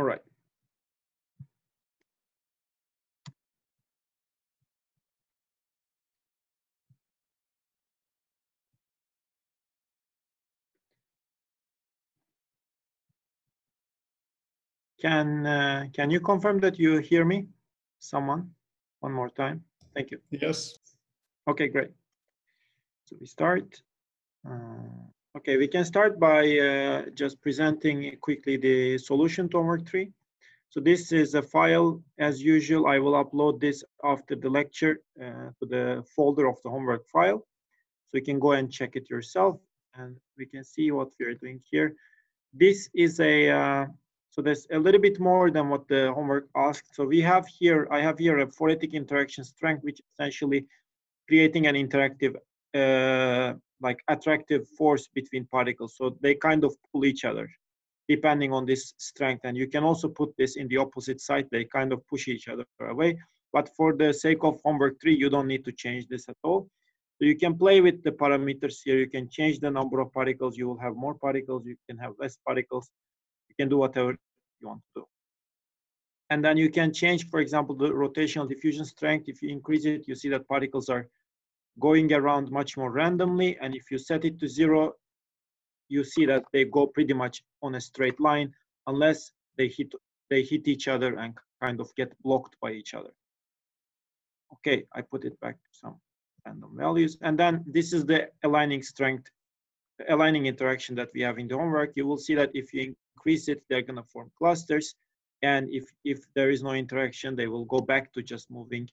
All right. Can uh, can you confirm that you hear me? Someone, one more time. Thank you. Yes. Okay, great. So we start. Uh, okay, we can start by uh, just presenting quickly the solution to homework three. So this is a file. As usual, I will upload this after the lecture uh, to the folder of the homework file. So you can go and check it yourself and we can see what we are doing here. This is a uh, so there's a little bit more than what the homework asked. So we have here, I have here a phoretic interaction strength, which essentially creating an interactive, Uh, like attractive force between particles. So they kind of pull each other depending on this strength. And you can also put this in the opposite side. They kind of push each other away. But for the sake of homework three, you don't need to change this at all. So you can play with the parameters here. You can change the number of particles. You will have more particles. You can have less particles You can do whatever you want to do. And then you can change, for example, the rotational diffusion strength. If you increase it, you see that particles are going around much more randomly. And if you set it to zero, you see that they go pretty much on a straight line unless they hit they hit each other and kind of get blocked by each other. Okay, I put it back to some random values. And then this is the aligning strength, aligning interaction that we have in the homework. You will see that if you increase it, they're going to form clusters. And if, if there is no interaction, they will go back to just moving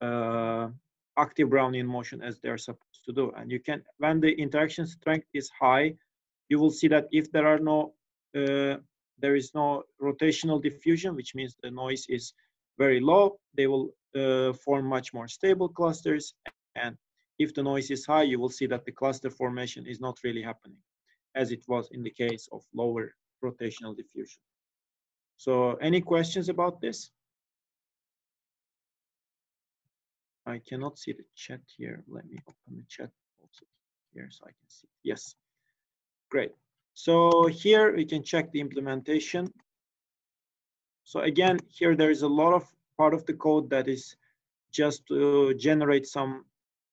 uh, active Brownian motion as they're supposed to do. And you can, when the interaction strength is high, you will see that if there are no, uh, there is no rotational diffusion, which means the noise is very low, they will uh, form much more stable clusters. And if the noise is high, you will see that the cluster formation is not really happening as it was in the case of lower rotational diffusion. So any questions about this? I cannot see the chat here. Let me open the chat also here so I can see. Yes, great. So here we can check the implementation. So again, here there is a lot of part of the code that is just to generate some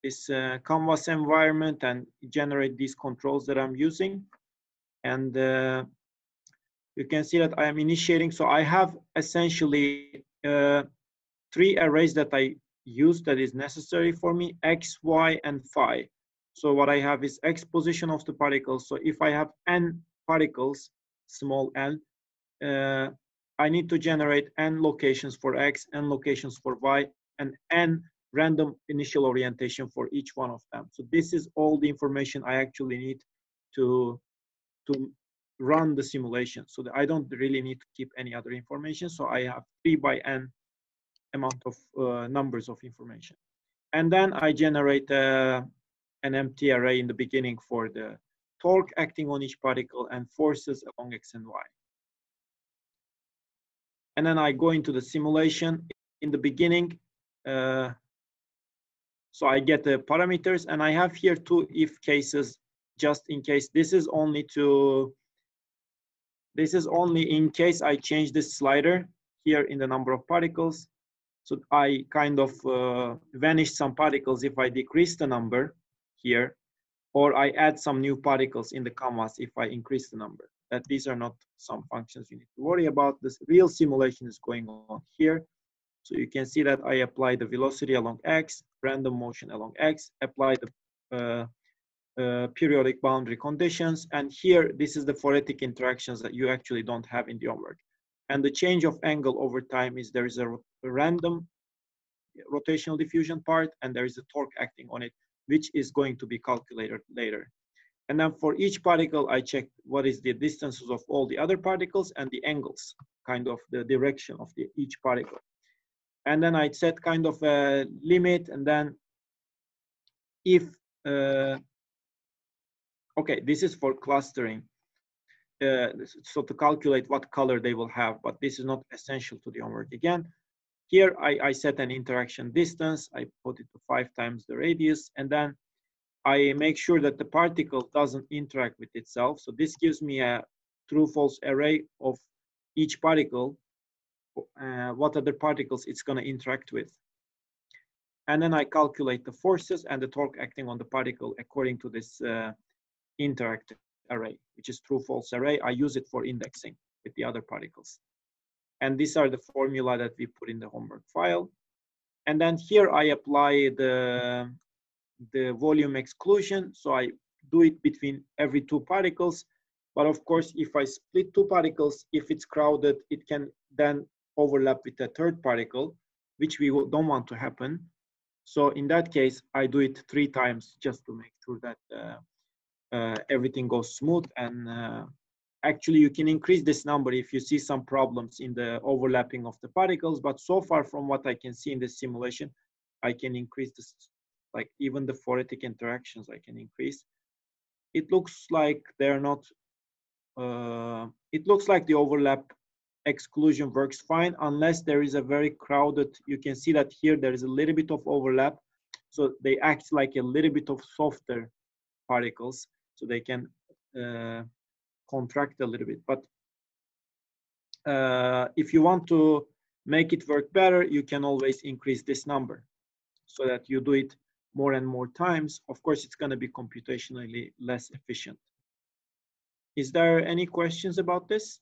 this uh, canvas environment and generate these controls that I'm using. And uh, you can see that I am initiating. So I have essentially uh, three arrays that I use that is necessary for me, x, y, and phi. So what I have is x position of the particles. So if I have n particles, small n, uh, I need to generate n locations for x, n locations for y, and n random initial orientation for each one of them. So this is all the information I actually need to, to run the simulation so I don't really need to keep any other information. So I have three by n amount of uh, numbers of information. And then I generate uh, an empty array in the beginning for the torque acting on each particle and forces along x and y. And then I go into the simulation in the beginning. Uh, so I get the parameters and I have here two if cases just in case. This is only to this is only in case I change this slider here in the number of particles. So I kind of uh, vanish some particles if I decrease the number here, or I add some new particles in the canvas if I increase the number. That these are not some functions you need to worry about. This real simulation is going on here. So you can see that I apply the velocity along x, random motion along x, apply the uh, uh, periodic boundary conditions. And here, this is the phoretic interactions that you actually don't have in the homework. And the change of angle over time is there is a, random rotational diffusion part and there is a torque acting on it, which is going to be calculated later. And then for each particle, I check what is the distances of all the other particles and the angles, kind of the direction of the, each particle. And then I set kind of a limit and then if uh, Okay, this is for clustering. Uh, so to calculate what color they will have, but this is not essential to the homework. Again, here I, I set an interaction distance. I put it to five times the radius, and then I make sure that the particle doesn't interact with itself. So this gives me a true false array of each particle, uh, what other particles it's going to interact with. And then I calculate the forces and the torque acting on the particle according to this uh, interact array, which is true-false array. I use it for indexing with the other particles. And these are the formula that we put in the homework file. And then here I apply the, the volume exclusion. So I do it between every two particles. But of course, if I split two particles, if it's crowded, it can then overlap with a third particle, which we don't want to happen. So in that case, I do it three times just to make sure that uh, everything goes smooth. And uh, actually, you can increase this number if you see some problems in the overlapping of the particles. But so far from what I can see in the simulation, I can increase this, like even the phoretic interactions I can increase. It looks like they're not, uh, it looks like the overlap exclusion works fine unless there is a very crowded you can see that here there is a little bit of overlap so they act like a little bit of softer particles so they can uh, contract a little bit. But uh, if you want to make it work better you can always increase this number so that you do it more and more times. Of course it's going to be computationally less efficient. Is there any questions about this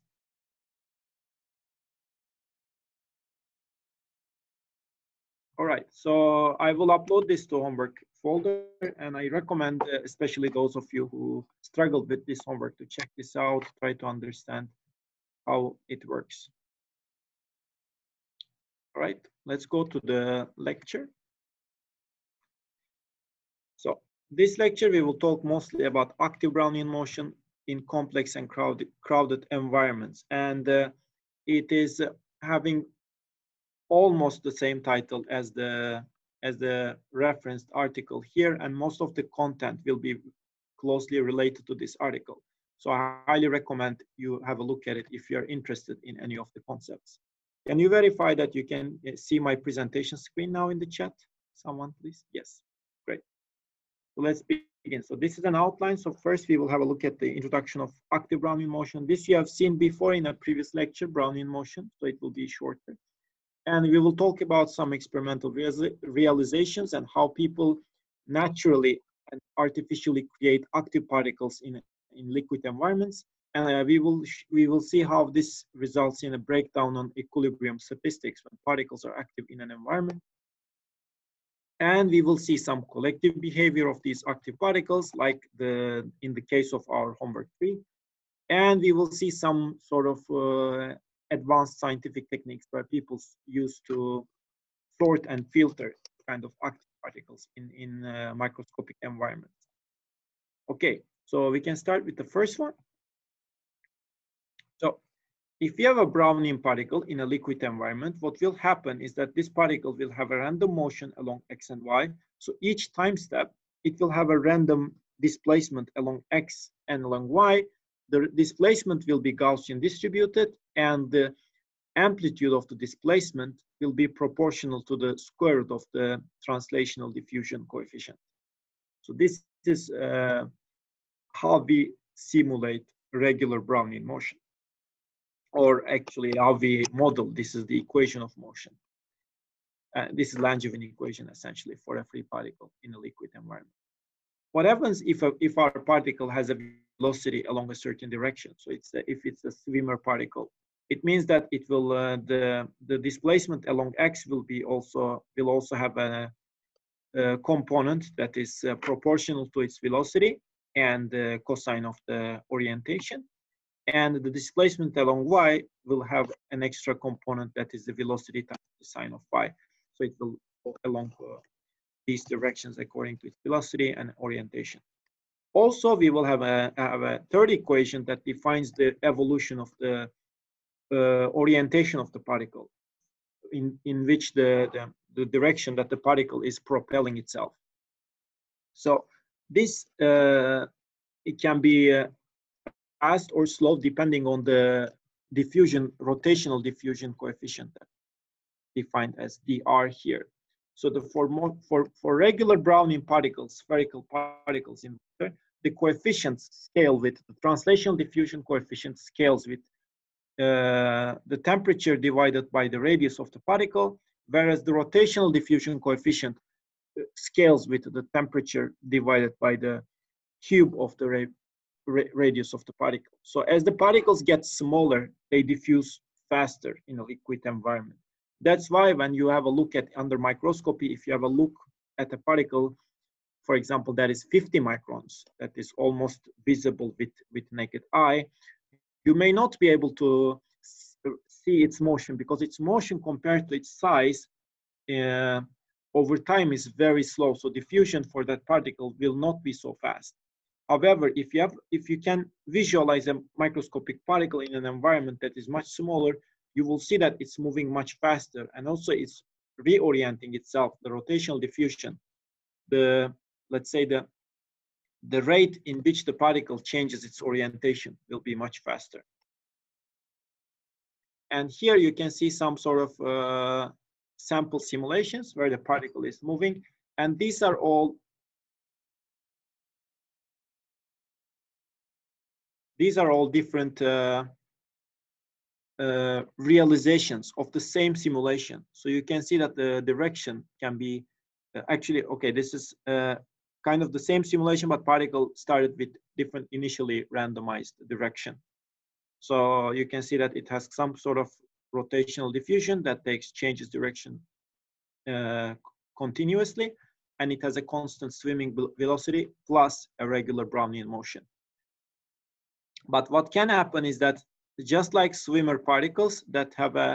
All right, so I will upload this to homework folder and I recommend uh, especially those of you who struggled with this homework to check this out, try to understand how it works. All right, let's go to the lecture. So this lecture, we will talk mostly about active Brownian motion in complex and crowded, crowded environments. And uh, it is having almost the same title as the as the referenced article here and most of the content will be closely related to this article. So i highly recommend you have a look at it if you're interested in any of the concepts. Can you verify that you can eh, see my presentation screen now in the chat? Someone please? Yes. Great. So let's begin. So this is an outline. So first we will have a look at the introduction of active brownian motion. This you have seen before in a previous lecture brownian motion. So it will be shorter and we will talk about some experimental realizations and how people naturally and artificially create active particles in, in liquid environments. And uh, we, will we will see how this results in a breakdown on equilibrium statistics when particles are active in an environment. And we will see some collective behavior of these active particles, like the in the case of our homework three. And we will see some sort of uh, advanced scientific techniques where people use to sort and filter kind of active particles in, in uh, microscopic environments. Okay, so we can start with the first one. So if you have a Brownian particle in a liquid environment, what will happen is that this particle will have a random motion along x and y. So each time step, it will have a random displacement along x and along y the displacement will be Gaussian distributed and the amplitude of the displacement will be proportional to the square root of the translational diffusion coefficient. So this is uh, how we simulate regular Brownian motion. Or actually how we model, this is the equation of motion. Uh, this is Langevin equation essentially for a free particle in a liquid environment. What happens if, a, if our particle has a velocity along a certain direction. So it's a, if it's a swimmer particle, it means that it will uh, the the displacement along x will be also will also have a, a component that is uh, proportional to its velocity and the cosine of the orientation, and the displacement along y will have an extra component that is the velocity times the sine of y So it will go along uh, these directions according to its velocity and orientation. Also, we will have a, have a third equation that defines the evolution of the orientation of the particle, in, in which the, the, the, direction that the particle is propelling itself. So this uh, it can be uh, fast or slow depending on the diffusion, rotational diffusion coefficient defined as dr here. So the for more, for for regular Brownian particles, spherical particles in the coefficients scale with the translational diffusion coefficient scales with uh, the temperature divided by the radius of the particle, whereas the rotational diffusion coefficient uh, scales with the temperature divided by the cube of the ra ra radius of the particle. So as the particles get smaller, they diffuse faster in a liquid environment. That's why when you have a look at under microscopy, if you have a look at a particle, for example, that is 50 microns, that is almost visible with, with naked eye, you may not be able to see its motion because its motion compared to its size uh, over time is very slow. So diffusion for that particle will not be so fast. However, if you have, if you can visualize a microscopic particle in an environment that is much smaller, you will see that it's moving much faster and also it's reorienting itself, the rotational diffusion, the, let's say the, the rate in which the particle changes its orientation will be much faster. And here you can see some sort of uh, sample simulations where the particle is moving. And these are all these are all different uh, uh, realizations of the same simulation. So you can see that the direction can be uh, actually, okay, this is uh, kind of the same simulation, but particle started with different initially randomized direction. So you can see that it has some sort of rotational diffusion that takes changes direction uh, continuously, and it has a constant swimming velocity plus a regular Brownian motion. But what can happen is that just like swimmer particles that have a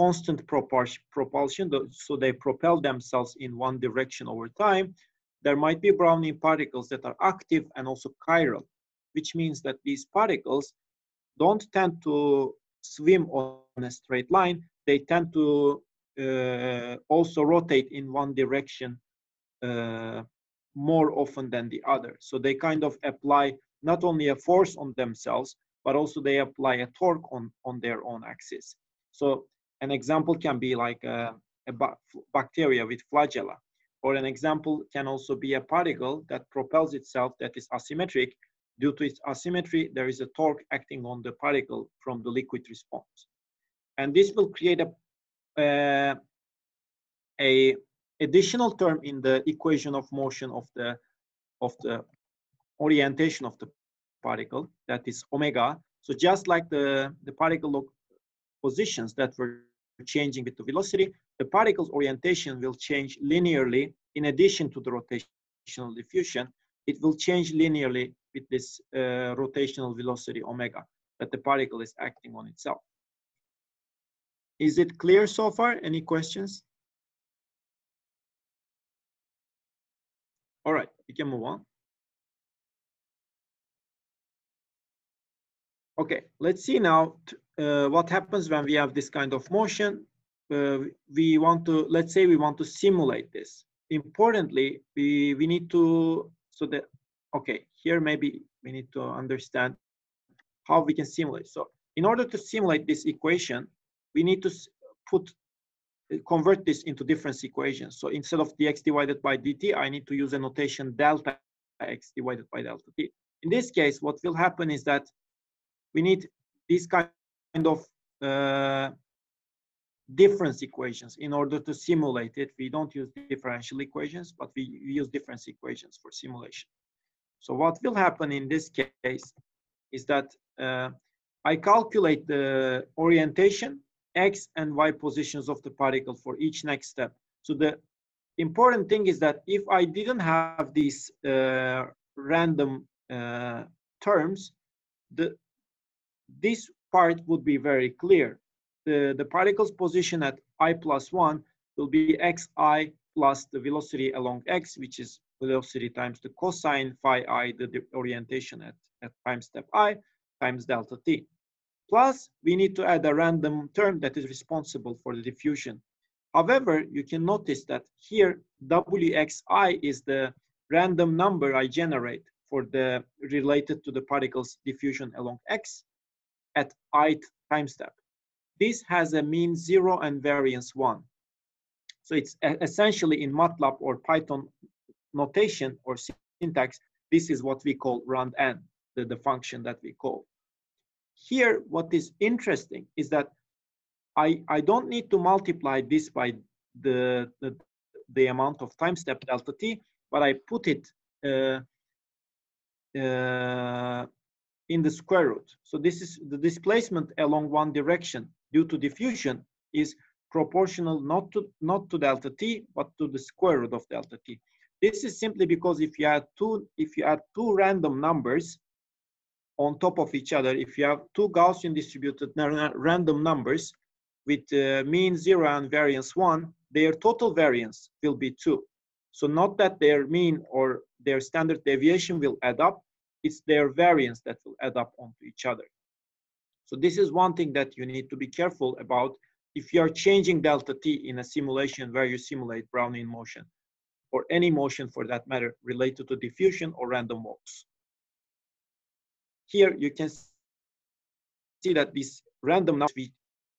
constant propulsion, so they propel themselves in one direction over time, there might be Brownian particles that are active and also chiral, which means that these particles don't tend to swim on a straight line. They tend to uh, also rotate in one direction uh, more often than the other. So they kind of apply not only a force on themselves, but also they apply a torque on, on their own axis. So an example can be like a, a bacteria with flagella, or an example can also be a particle that propels itself that is asymmetric. Due to its asymmetry, there is a torque acting on the particle from the liquid response. And this will create a, uh, a additional term in the equation of motion of the, of the orientation of the particle, that is omega. So just like the, the particle positions that were changing with the velocity, the particle's orientation will change linearly in addition to the rotational diffusion. It will change linearly with this uh, rotational velocity omega that the particle is acting on itself. Is it clear so far? Any questions? All right, we can move on. Okay, let's see now uh, what happens when we have this kind of motion. Uh, we want to, let's say we want to simulate this. Importantly, we, we need to, so that, okay, here maybe we need to understand how we can simulate. So in order to simulate this equation, we need to put, convert this into difference equations. So instead of dx divided by dt, I need to use a notation delta x divided by delta t. In this case, what will happen is that we need this kind of uh, difference equations in order to simulate it. We don't use differential equations, but we use difference equations for simulation. So what will happen in this case is that uh, I calculate the orientation, x and y positions of the particle for each next step. So the important thing is that if I didn't have these uh, random uh, terms, the this part would be very clear. The, the particle's position at i plus 1 will be xi plus the velocity along x, which is velocity times the cosine phi i, the, the orientation at, at time step i, times delta t. Plus, we need to add a random term that is responsible for the diffusion. However, you can notice that here wxi is the random number I generate for the related to the particle's diffusion along x at ith time step. This has a mean zero and variance one. So it's essentially in MATLAB or Python notation or syntax, this is what we call randn, the, the function that we call. here, what is interesting is that I, I don't need to multiply this by the, the, the amount of time step delta t, but I put it uh, uh, in the square root. So this is the displacement along one direction due to diffusion is proportional not to not to delta t but to the square root of delta t. This is simply because if you add two if you add two random numbers on top of each other, if you have two Gaussian distributed random numbers with uh, mean zero and variance one, their total variance will be two. So not that their mean or their standard deviation will add up, it's their variance that will add up onto each other. So this is one thing that you need to be careful about if you are changing delta t in a simulation where you simulate Brownian motion or any motion for that matter related to diffusion or random walks. Here you can see that these random numbers we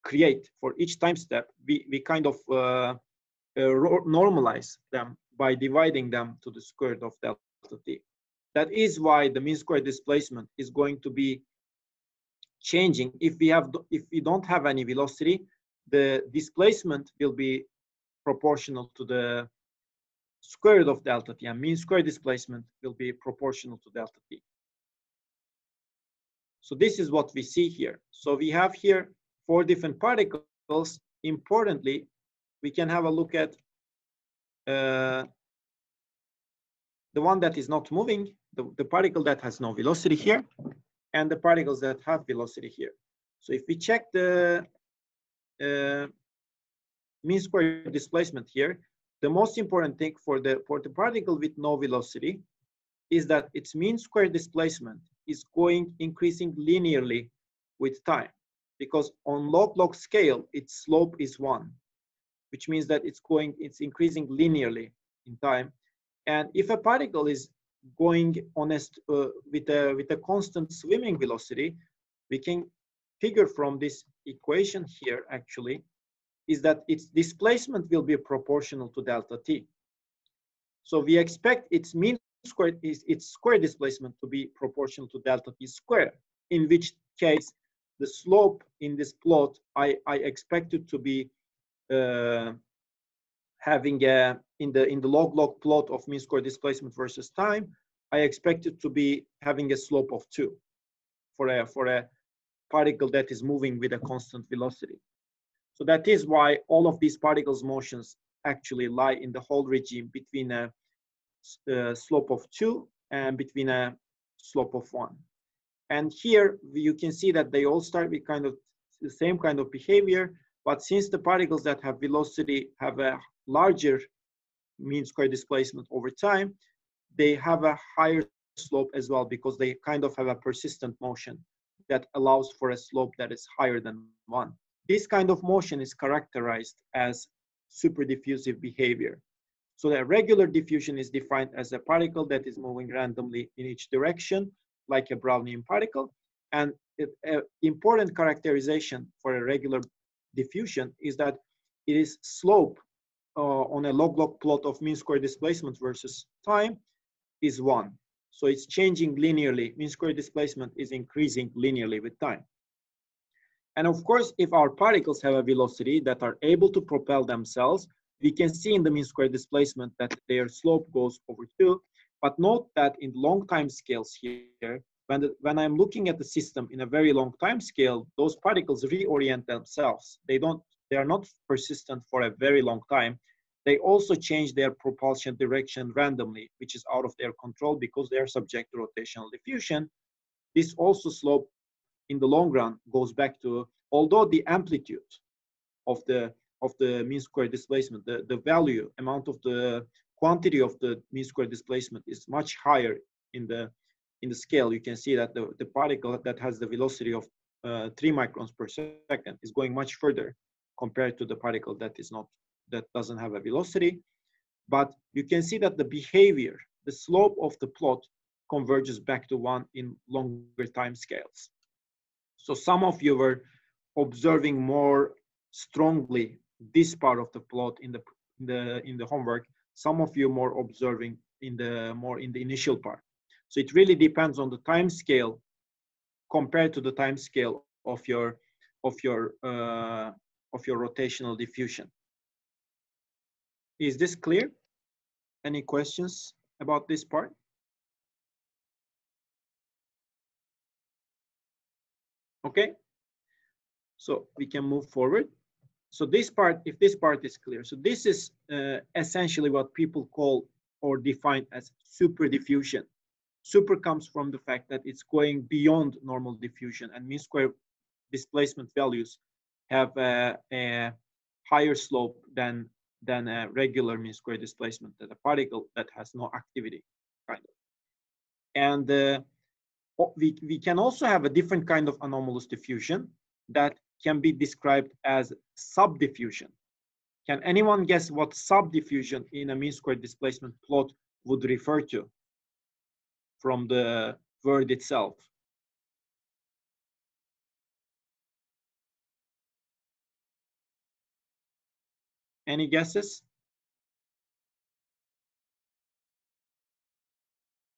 create for each time step, we, we kind of uh, uh, normalize them by dividing them to the square root of delta t. That is why the mean square displacement is going to be changing. If we have, if we don't have any velocity, the displacement will be proportional to the square root of delta t, and mean square displacement will be proportional to delta t. So this is what we see here. So we have here four different particles. Importantly, we can have a look at uh, the one that is not moving, the, the particle that has no velocity here, and the particles that have velocity here. So if we check the uh, mean square displacement here, the most important thing for the, for the particle with no velocity is that its mean square displacement is going increasing linearly with time because on log-log scale, its slope is one, which means that it's going, it's increasing linearly in time. And if a particle is going on a, uh, with, a, with a constant swimming velocity, we can figure from this equation here actually, is that its displacement will be proportional to delta t. So we expect its mean square is its square displacement to be proportional to delta t square, in which case the slope in this plot, I, I expect it to be uh, having a in the in the log log plot of mean square displacement versus time, I expect it to be having a slope of two for a for a particle that is moving with a constant velocity. So that is why all of these particles motions actually lie in the whole regime between a, a uh, slope of two and between a slope of one. And here you can see that they all start with kind of the same kind of behavior, but since the particles that have velocity have a larger mean square displacement over time, they have a higher slope as well because they kind of have a persistent motion that allows for a slope that is higher than one. This kind of motion is characterized as superdiffusive behavior. So the regular diffusion is defined as a particle that is moving randomly in each direction, like a Brownian particle. And an important characterization for a regular diffusion is that it is slope Uh, on a log-log plot of mean square displacement versus time is one. So it's changing linearly. Mean square displacement is increasing linearly with time. And of course, if our particles have a velocity that are able to propel themselves, we can see in the mean square displacement that their slope goes over two. But note that in long time scales here, when, the, when I'm looking at the system in a very long time scale, those particles reorient themselves. They don't, they are not persistent for a very long time. They also change their propulsion direction randomly, which is out of their control because they are subject to rotational diffusion. This also slope in the long run goes back to, although the amplitude of the of the mean square displacement, the, the value, amount of the quantity of the mean square displacement is much higher in the in the scale. You can see that the, the particle that has the velocity of uh, three microns per second is going much further compared to the particle that is not that doesn't have a velocity. But you can see that the behavior, the slope of the plot converges back to one in longer time scales. So some of you were observing more strongly this part of the plot in the, in the, in the homework. Some of you more observing in the more in the initial part. So it really depends on the time scale compared to the time scale of your of your uh, of your rotational diffusion. Is this clear? Any questions about this part? Okay, so we can move forward. So this part, if this part is clear, so this is uh, essentially what people call or define as super diffusion. Super comes from the fact that it's going beyond normal diffusion and mean square displacement values have a, a higher slope than than a regular mean square displacement that a particle that has no activity kind of. And uh, we, we can also have a different kind of anomalous diffusion that can be described as subdiffusion. Can anyone guess what subdiffusion in a mean square displacement plot would refer to from the word itself Any guesses?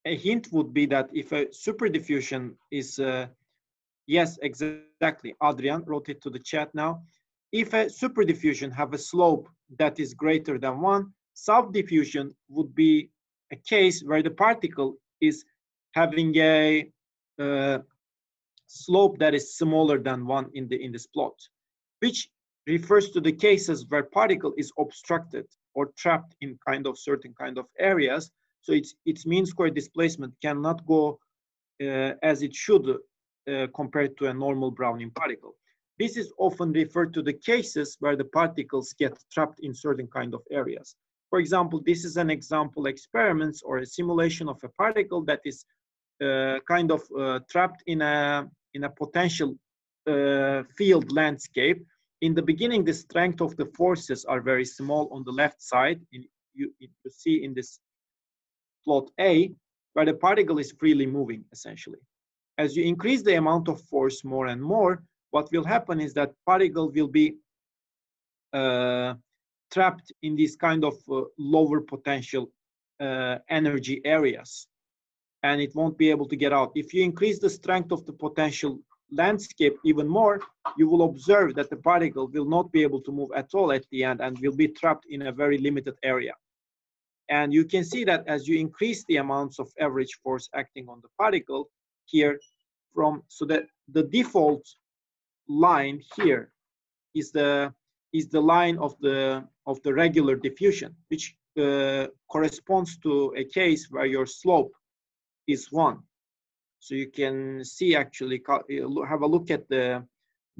A hint would be that if a super diffusion is, uh, yes, exactly. Adrian wrote it to the chat now. If a super diffusion have a slope that is greater than one, subdiffusion would be a case where the particle is having a uh, slope that is smaller than one in the in this plot, which refers to the cases where particle is obstructed or trapped in kind of certain kind of areas. So its its mean square displacement cannot go uh, as it should uh, compared to a normal Brownian particle. This is often referred to the cases where the particles get trapped in certain kind of areas. For example, this is an example experiments or a simulation of a particle that is uh, kind of uh, trapped in a in a potential uh, field landscape in the beginning, the strength of the forces are very small on the left side. In, you, you see in this plot A, where the particle is freely moving, essentially. As you increase the amount of force more and more, what will happen is that particle will be uh, trapped in these kind of uh, lower potential uh, energy areas and it won't be able to get out. If you increase the strength of the potential landscape even more, you will observe that the particle will not be able to move at all at the end and will be trapped in a very limited area. And you can see that as you increase the amounts of average force acting on the particle here from, so that the default line here is the is the line of the of the regular diffusion, which uh, corresponds to a case where your slope is one. So you can see actually, have a look at the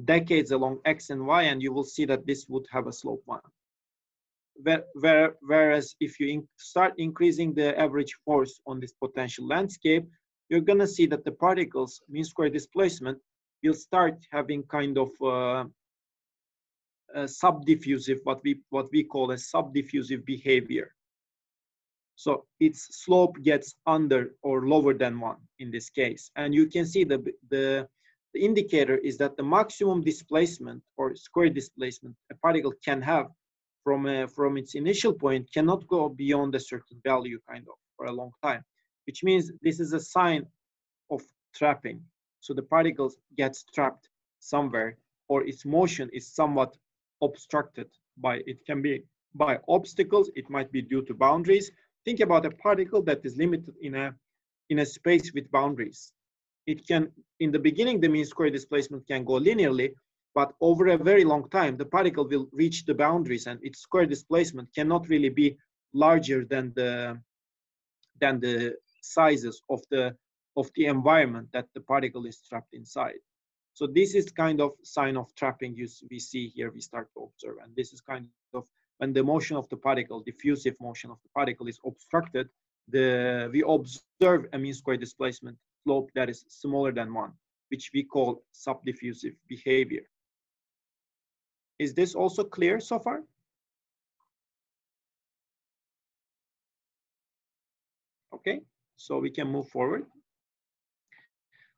decades along X and Y, and you will see that this would have a slope one. Whereas if you start increasing the average force on this potential landscape, you're gonna see that the particles mean square displacement will start having kind of uh, a subdiffusive, what we what we call a subdiffusive behavior. So its slope gets under or lower than one in this case. And you can see the, the, the indicator is that the maximum displacement or square displacement a particle can have from, a, from its initial point cannot go beyond a certain value kind of for a long time, which means this is a sign of trapping. So the particle gets trapped somewhere or its motion is somewhat obstructed by, it can be by obstacles, it might be due to boundaries, Think about a particle that is limited in a, in a space with boundaries. It can, in the beginning, the mean square displacement can go linearly, but over a very long time, the particle will reach the boundaries and its square displacement cannot really be larger than the, than the sizes of the, of the environment that the particle is trapped inside. So this is kind of sign of trapping you, we see here, we start to observe. And this is kind of when the motion of the particle, diffusive motion of the particle is obstructed, the, we observe a mean square displacement slope that is smaller than one, which we call subdiffusive behavior. Is this also clear so far? Okay, so we can move forward.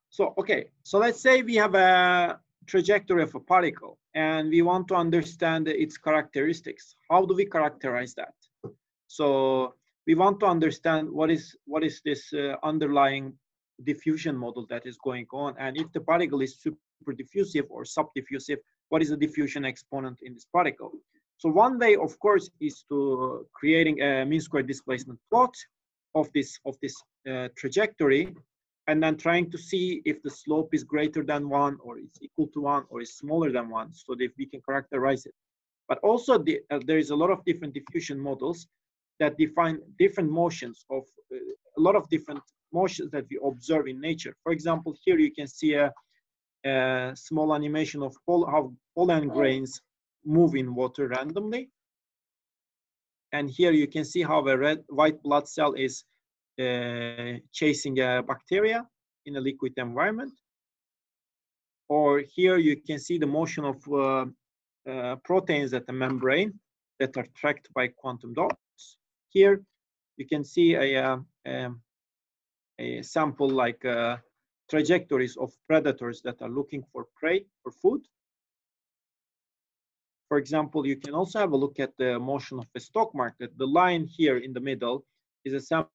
So, okay, so let's say we have a trajectory of a particle and we want to understand its characteristics. How do we characterize that? So we want to understand what is what is this uh, underlying diffusion model that is going on. And if the particle is super diffusive or subdiffusive, what is the diffusion exponent in this particle? So one way, of course, is to creating a mean square displacement plot of this of this uh, trajectory, and then trying to see if the slope is greater than one, or is equal to one, or is smaller than one, so that we can characterize it. But also, the, uh, there is a lot of different diffusion models that define different motions of uh, a lot of different motions that we observe in nature. For example, here you can see a, a small animation of pol how pollen grains move in water randomly. And here you can see how a red white blood cell is chasing a bacteria in a liquid environment. Or here you can see the motion of uh, uh, proteins at the membrane that are tracked by quantum dots. Here you can see a, a, uh, um, a sample like uh, trajectories of predators that are looking for prey or food. For example, you can also have a look at the motion of the stock market. The line here in the middle is a sample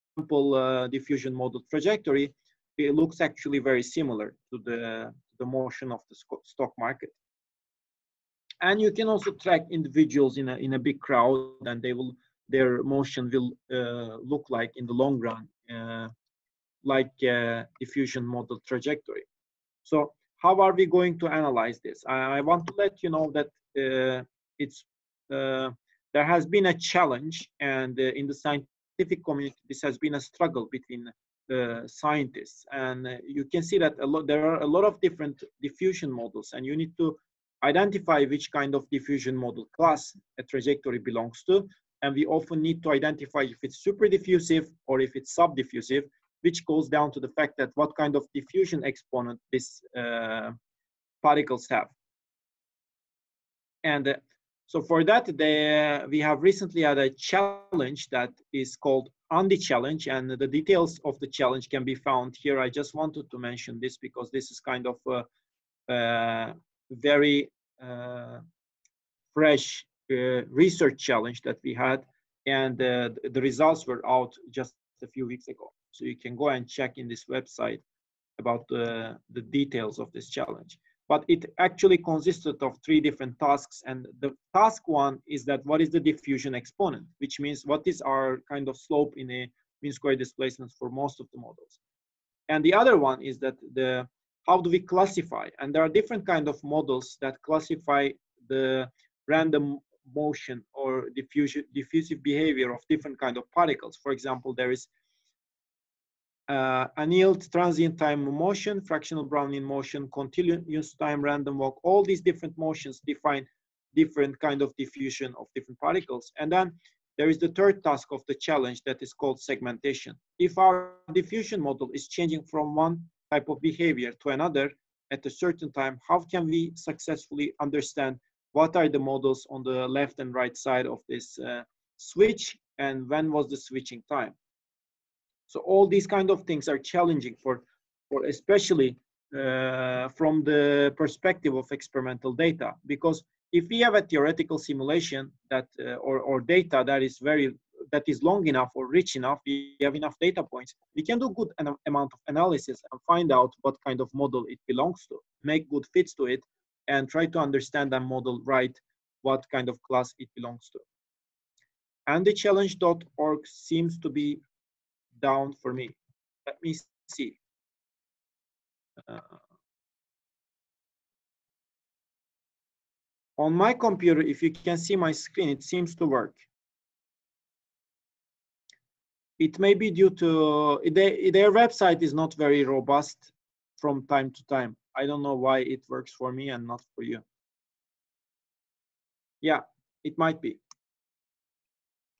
uh, diffusion model trajectory. It looks actually very similar to the, the motion of the stock market. And you can also track individuals in a, in a big crowd and they will their motion will uh, look like in the long run, uh, like diffusion model trajectory. So how are we going to analyze this? I, I want to let you know that uh, it's uh, there has been a challenge, and uh, in the scientific community, this has been a struggle between scientists. And you can see that a lot there are a lot of different diffusion models, and you need to identify which kind of diffusion model class a trajectory belongs to. And we often need to identify if it's super diffusive or if it's subdiffusive, which goes down to the fact that what kind of diffusion exponent these uh, particles have. And uh, so for that, we have recently had a challenge that is called AnDi Challenge, and the details of the challenge can be found here. I just wanted to mention this because this is kind of a, a very uh, fresh uh, research challenge that we had, and uh, the results were out just a few weeks ago. So you can go and check in this website about the, the details of this challenge but it actually consisted of three different tasks. And the task one is that what is the diffusion exponent, which means what is our kind of slope in a mean square displacement for most of the models. And the other one is that the how do we classify? And there are different kind of models that classify the random motion or diffusion, diffusive behavior of different kind of particles. For example, there is uh, annealed transient time motion, fractional Brownian motion, continuous time random walk, all these different motions define different kind of diffusion of different particles. And then there is the third task of the challenge that is called segmentation. If our diffusion model is changing from one type of behavior to another at a certain time, how can we successfully understand what are the models on the left and right side of this uh, switch and when was the switching time? So all these kind of things are challenging for, for especially uh, from the perspective of experimental data, because if we have a theoretical simulation that uh, or, or data that is very that is long enough or rich enough, we have enough data points, we can do good an amount of analysis and find out what kind of model it belongs to, make good fits to it, and try to understand that model right, what kind of class it belongs to. And the challenge.org seems to be down for me. Let me see. Uh, on my computer, if you can see my screen, it seems to work. It may be due to, they, their website is not very robust from time to time. I don't know why it works for me and not for you. Yeah, it might be.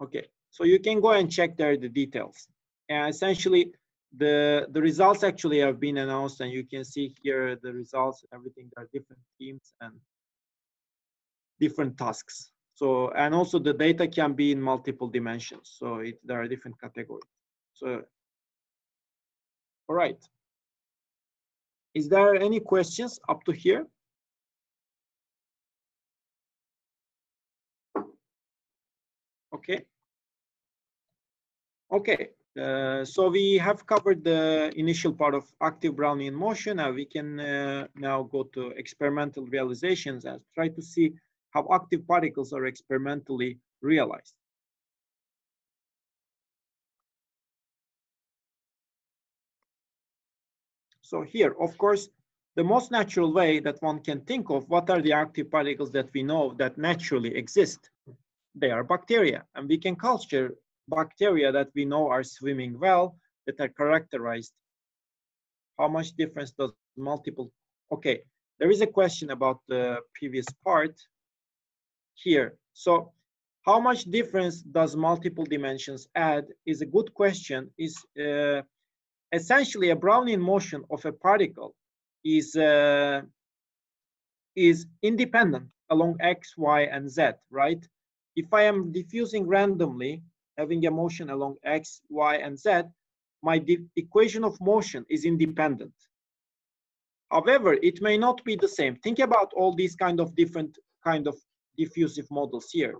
Okay, so you can go and check there the details and essentially the the results actually have been announced and you can see here the results everything there are different teams and different tasks. So and also the data can be in multiple dimensions so it, there are different categories. So all right. Is there any questions up to here? Okay. Okay Uh, so we have covered the initial part of active Brownian motion and we can uh, now go to experimental realizations and try to see how active particles are experimentally realized. So here, of course, the most natural way that one can think of what are the active particles that we know that naturally exist. They are bacteria, and we can culture bacteria that we know are swimming well, that are characterized. How much difference does multiple, okay, there is a question about the previous part here. So how much difference does multiple dimensions add is a good question, is uh, essentially a Brownian motion of a particle is, uh, is independent along x, y, and z, right? If I am diffusing randomly, having a motion along x, y, and z, my equation of motion is independent. However, it may not be the same. Think about all these kind of different kind of diffusive models here.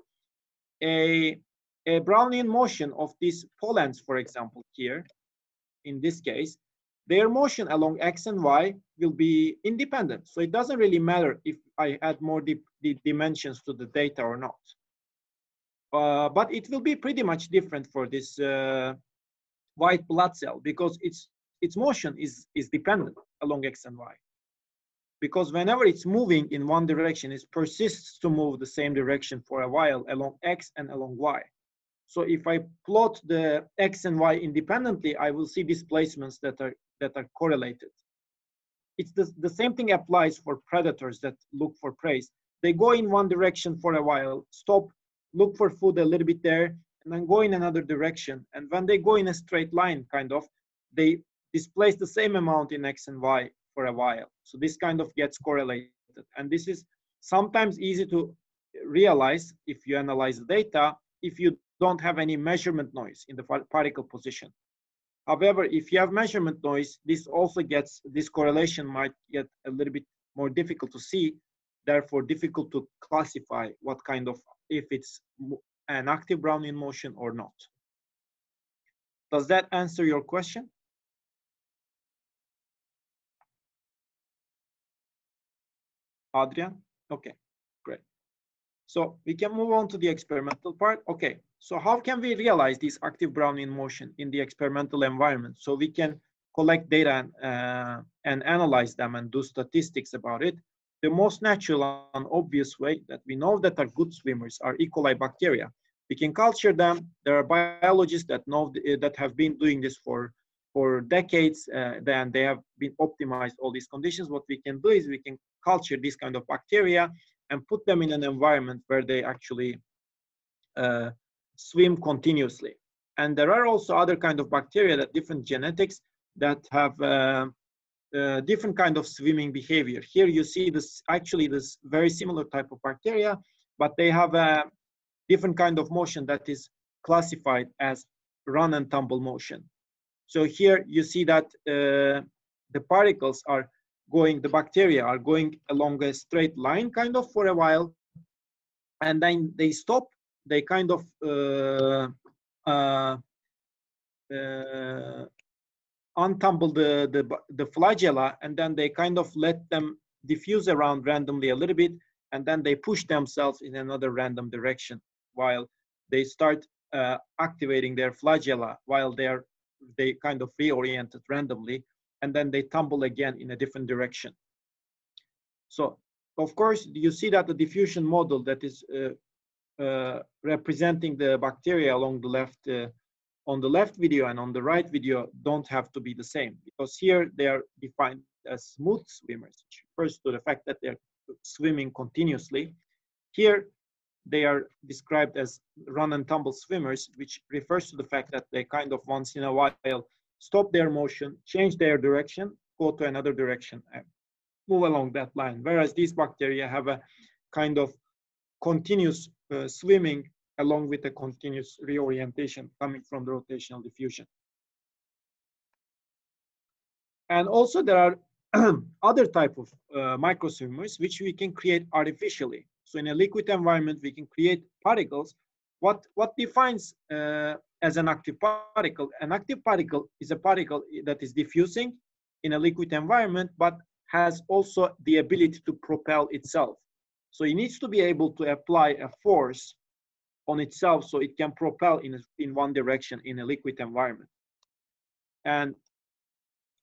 A, a Brownian motion of these pollens, for example, here, in this case, their motion along x and y will be independent. So it doesn't really matter if I add more di dimensions to the data or not. Uh, but it will be pretty much different for this uh, white blood cell because its its motion is is dependent along x and y. Because whenever it's moving in one direction, it persists to move the same direction for a while along x and along y. So if I plot the x and y independently, I will see displacements that are that are correlated. It's the, the same thing applies for predators that look for prey. They go in one direction for a while, stop, look for food a little bit there, and then go in another direction. And when they go in a straight line, kind of, they displace the same amount in X and Y for a while. So this kind of gets correlated. And this is sometimes easy to realize if you analyze the data, if you don't have any measurement noise in the particle position. However, if you have measurement noise, this also gets, this correlation might get a little bit more difficult to see, therefore difficult to classify what kind of if it's an active Brownian motion or not. Does that answer your question? Adrian? Okay, great. So we can move on to the experimental part. Okay, so how can we realize this active Brownian motion in the experimental environment? So we can collect data and, uh, and analyze them and do statistics about it the most natural and obvious way that we know that are good swimmers are E. coli bacteria. We can culture them. There are biologists that know that have been doing this for for decades. Uh, then they have been optimized all these conditions. What we can do is we can culture these kind of bacteria and put them in an environment where they actually uh, swim continuously. And there are also other kind of bacteria that different genetics that have uh, uh, different kind of swimming behavior. Here you see this actually this very similar type of bacteria, but they have a different kind of motion that is classified as run and tumble motion. So here you see that uh, the particles are going, the bacteria are going along a straight line kind of for a while, and then they stop, they kind of uh, uh, uh untumble the, the, the flagella and then they kind of let them diffuse around randomly a little bit and then they push themselves in another random direction while they start uh, activating their flagella while they are they kind of reoriented randomly and then they tumble again in a different direction. So of course you see that the diffusion model that is uh, uh, representing the bacteria along the left uh, on the left video and on the right video don't have to be the same because here they are defined as smooth swimmers, which refers to the fact that they're swimming continuously. Here they are described as run and tumble swimmers, which refers to the fact that they kind of once in a while stop their motion, change their direction, go to another direction and move along that line. Whereas these bacteria have a kind of continuous uh, swimming along with the continuous reorientation coming from the rotational diffusion. And also there are other type of uh, microswimmers which we can create artificially. So in a liquid environment, we can create particles. What, what defines uh, as an active particle. An active particle is a particle that is diffusing in a liquid environment, but has also the ability to propel itself. So it needs to be able to apply a force on itself so it can propel in, in one direction in a liquid environment. And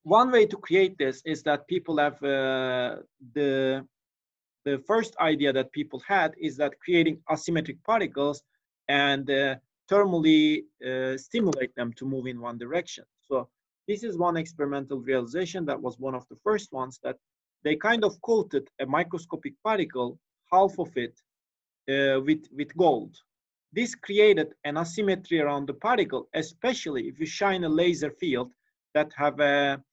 one way to create this is that people have uh, the the first idea that people had is that creating asymmetric particles and uh, thermally uh, stimulate them to move in one direction. So this is one experimental realization that was one of the first ones that they kind of coated a microscopic particle, half of it, uh, with, with gold. This created an asymmetry around the particle, especially if you shine a laser field that have a,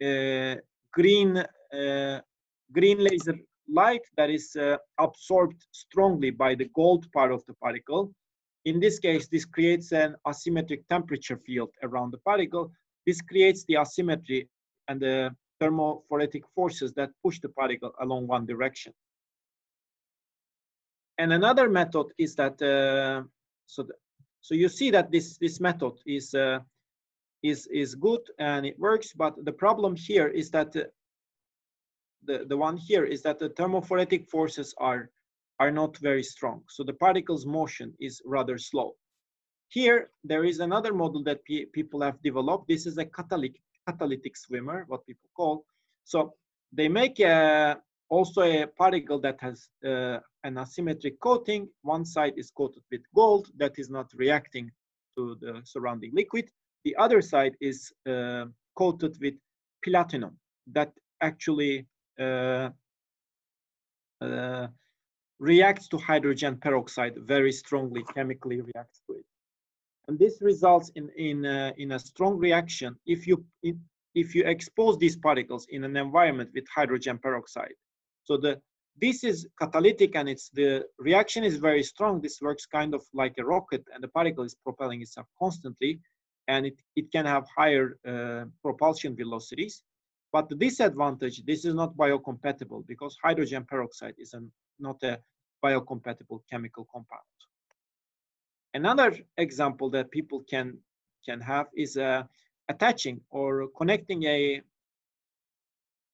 a green, uh, green laser light that is uh, absorbed strongly by the gold part of the particle. In this case, this creates an asymmetric temperature field around the particle. This creates the asymmetry and the thermophoretic forces that push the particle along one direction. And another method is that, uh, so, so you see that this, this method is, uh, is, is good and it works, but the problem here is that uh, the, the one here is that the thermophoretic forces are, are not very strong. So the particle's motion is rather slow. Here, there is another model that people have developed. This is a catalytic, catalytic swimmer, what people call. So they make a, also a particle that has uh, an asymmetric coating. One side is coated with gold that is not reacting to the surrounding liquid. The other side is uh, coated with platinum that actually uh, uh, reacts to hydrogen peroxide very strongly, chemically reacts to it. And this results in, in, uh, in a strong reaction if you, if you expose these particles in an environment with hydrogen peroxide. So the, this is catalytic and it's the reaction is very strong. This works kind of like a rocket and the particle is propelling itself constantly and it, it can have higher uh, propulsion velocities. But the disadvantage, this is not biocompatible because hydrogen peroxide is an, not a biocompatible chemical compound. Another example that people can, can have is uh, attaching or connecting a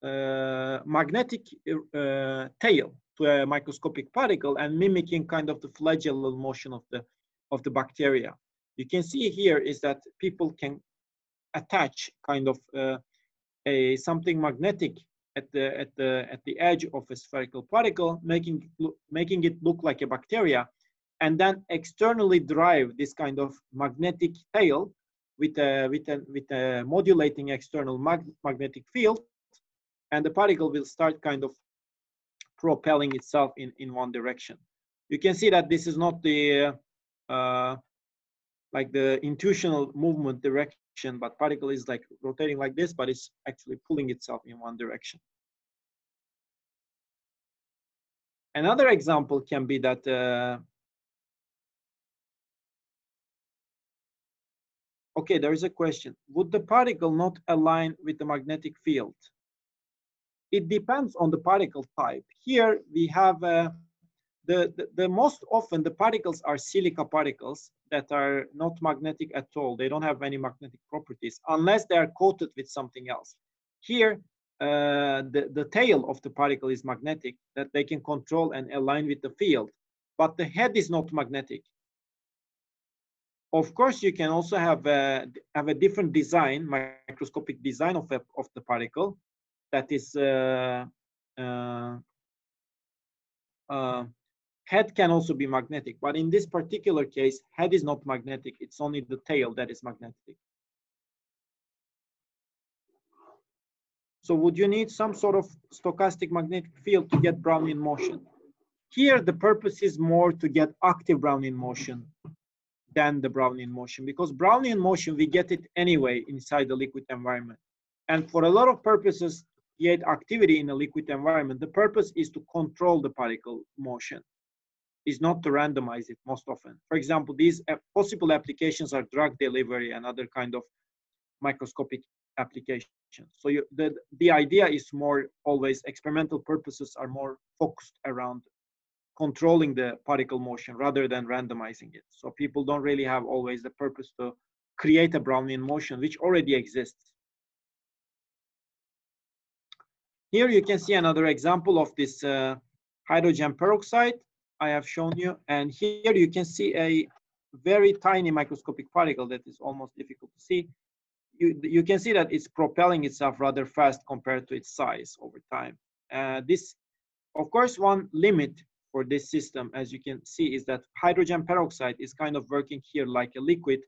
magnetic uh, tail to a microscopic particle and mimicking kind of the flagellal motion of the, of the bacteria. You can see here is that people can attach kind of uh, a something magnetic at the at the at the edge of a spherical particle, making making it look like a bacteria, and then externally drive this kind of magnetic tail with a with a with a modulating external mag magnetic field, and the particle will start kind of propelling itself in in one direction. You can see that this is not the uh, like the intuitional movement direction but particle is like rotating like this, but it's actually pulling itself in one direction. Another example can be that uh, okay, there is a question. Would the particle not align with the magnetic field? It depends on the particle type. Here we have uh, the, the, the, most often the particles are silica particles that are not magnetic at all. They don't have any magnetic properties unless they are coated with something else. Here, uh, the, the tail of the particle is magnetic that they can control and align with the field, but the head is not magnetic. Of course, you can also have a, have a different design, microscopic design of, a, of the particle that is uh, uh, uh Head can also be magnetic, but in this particular case, head is not magnetic. It's only the tail that is magnetic. So would you need some sort of stochastic magnetic field to get Brownian motion? Here, the purpose is more to get active Brownian motion than the Brownian motion because Brownian motion, we get it anyway inside the liquid environment. And for a lot of purposes, yet activity in a liquid environment, the purpose is to control the particle motion is not to randomize it most often. For example, these possible applications are drug delivery and other kind of microscopic applications. So you, the, the idea is more always experimental purposes are more focused around controlling the particle motion rather than randomizing it. So people don't really have always the purpose to create a Brownian motion, which already exists. Here you can see another example of this uh, hydrogen peroxide I have shown you. And here you can see a very tiny microscopic particle that is almost difficult to see. You, you can see that it's propelling itself rather fast compared to its size over time. Uh, this, of course, one limit for this system, as you can see, is that hydrogen peroxide is kind of working here like a liquid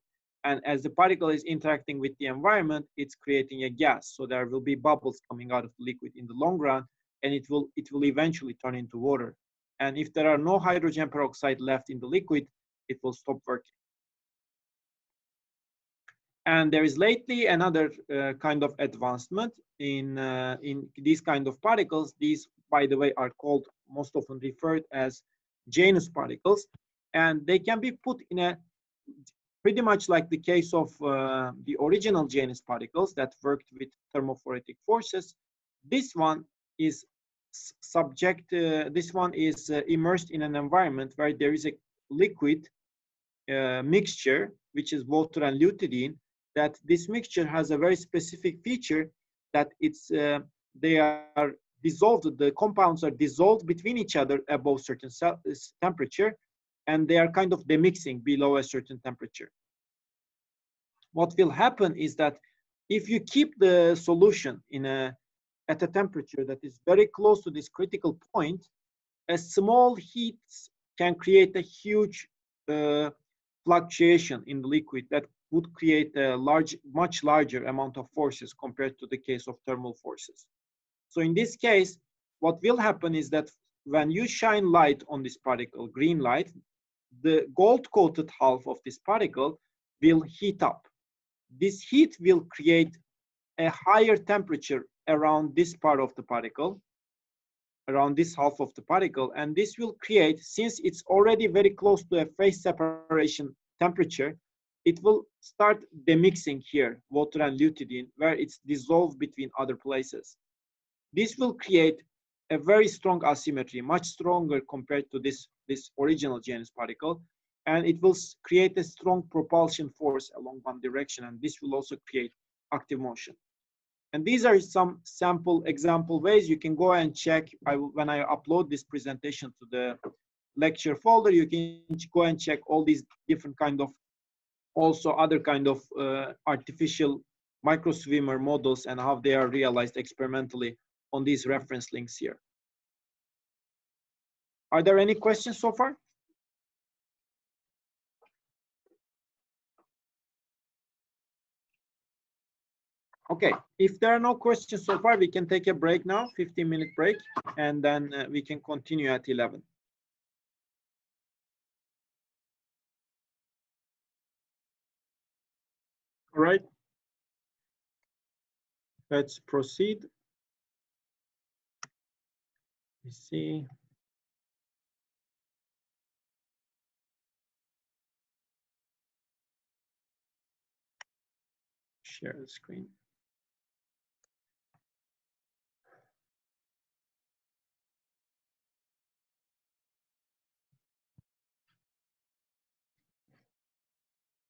and as the particle is interacting with the environment, it's creating a gas. So there will be bubbles coming out of the liquid in the long run, and it will, it will eventually turn into water. And if there are no hydrogen peroxide left in the liquid, it will stop working. And there is lately another uh, kind of advancement in, uh, in these kind of particles. These, by the way, are called most often referred as Janus particles. And they can be put in a pretty much like the case of uh, the original Janus particles that worked with thermophoretic forces. This one is subject, uh, this one is uh, immersed in an environment where there is a liquid uh, mixture, which is water and lutidine, that this mixture has a very specific feature that it's, uh, they are dissolved, the compounds are dissolved between each other above certain temperature, and they are kind of demixing below a certain temperature. What will happen is that if you keep the solution in a, at a temperature that is very close to this critical point, a small heat can create a huge uh, fluctuation in the liquid that would create a large, much larger amount of forces compared to the case of thermal forces. So in this case, what will happen is that when you shine light on this particle, green light, the gold-coated half of this particle will heat up. This heat will create a higher temperature around this part of the particle, around this half of the particle, and this will create, since it's already very close to a phase separation temperature, it will start demixing here, water and lutidine, where it's dissolved between other places. This will create a very strong asymmetry, much stronger compared to this, this original Janus particle. And it will create a strong propulsion force along one direction. And this will also create active motion. And these are some sample example ways you can go and check. I, when I upload this presentation to the lecture folder, you can go and check all these different kind of, also other kind of uh, artificial microswimmer models and how they are realized experimentally on these reference links here. Are there any questions so far? Okay, if there are no questions so far, we can take a break now, 15 minute break, and then uh, we can continue at 11. All right, let's proceed. Let me see. Share the screen.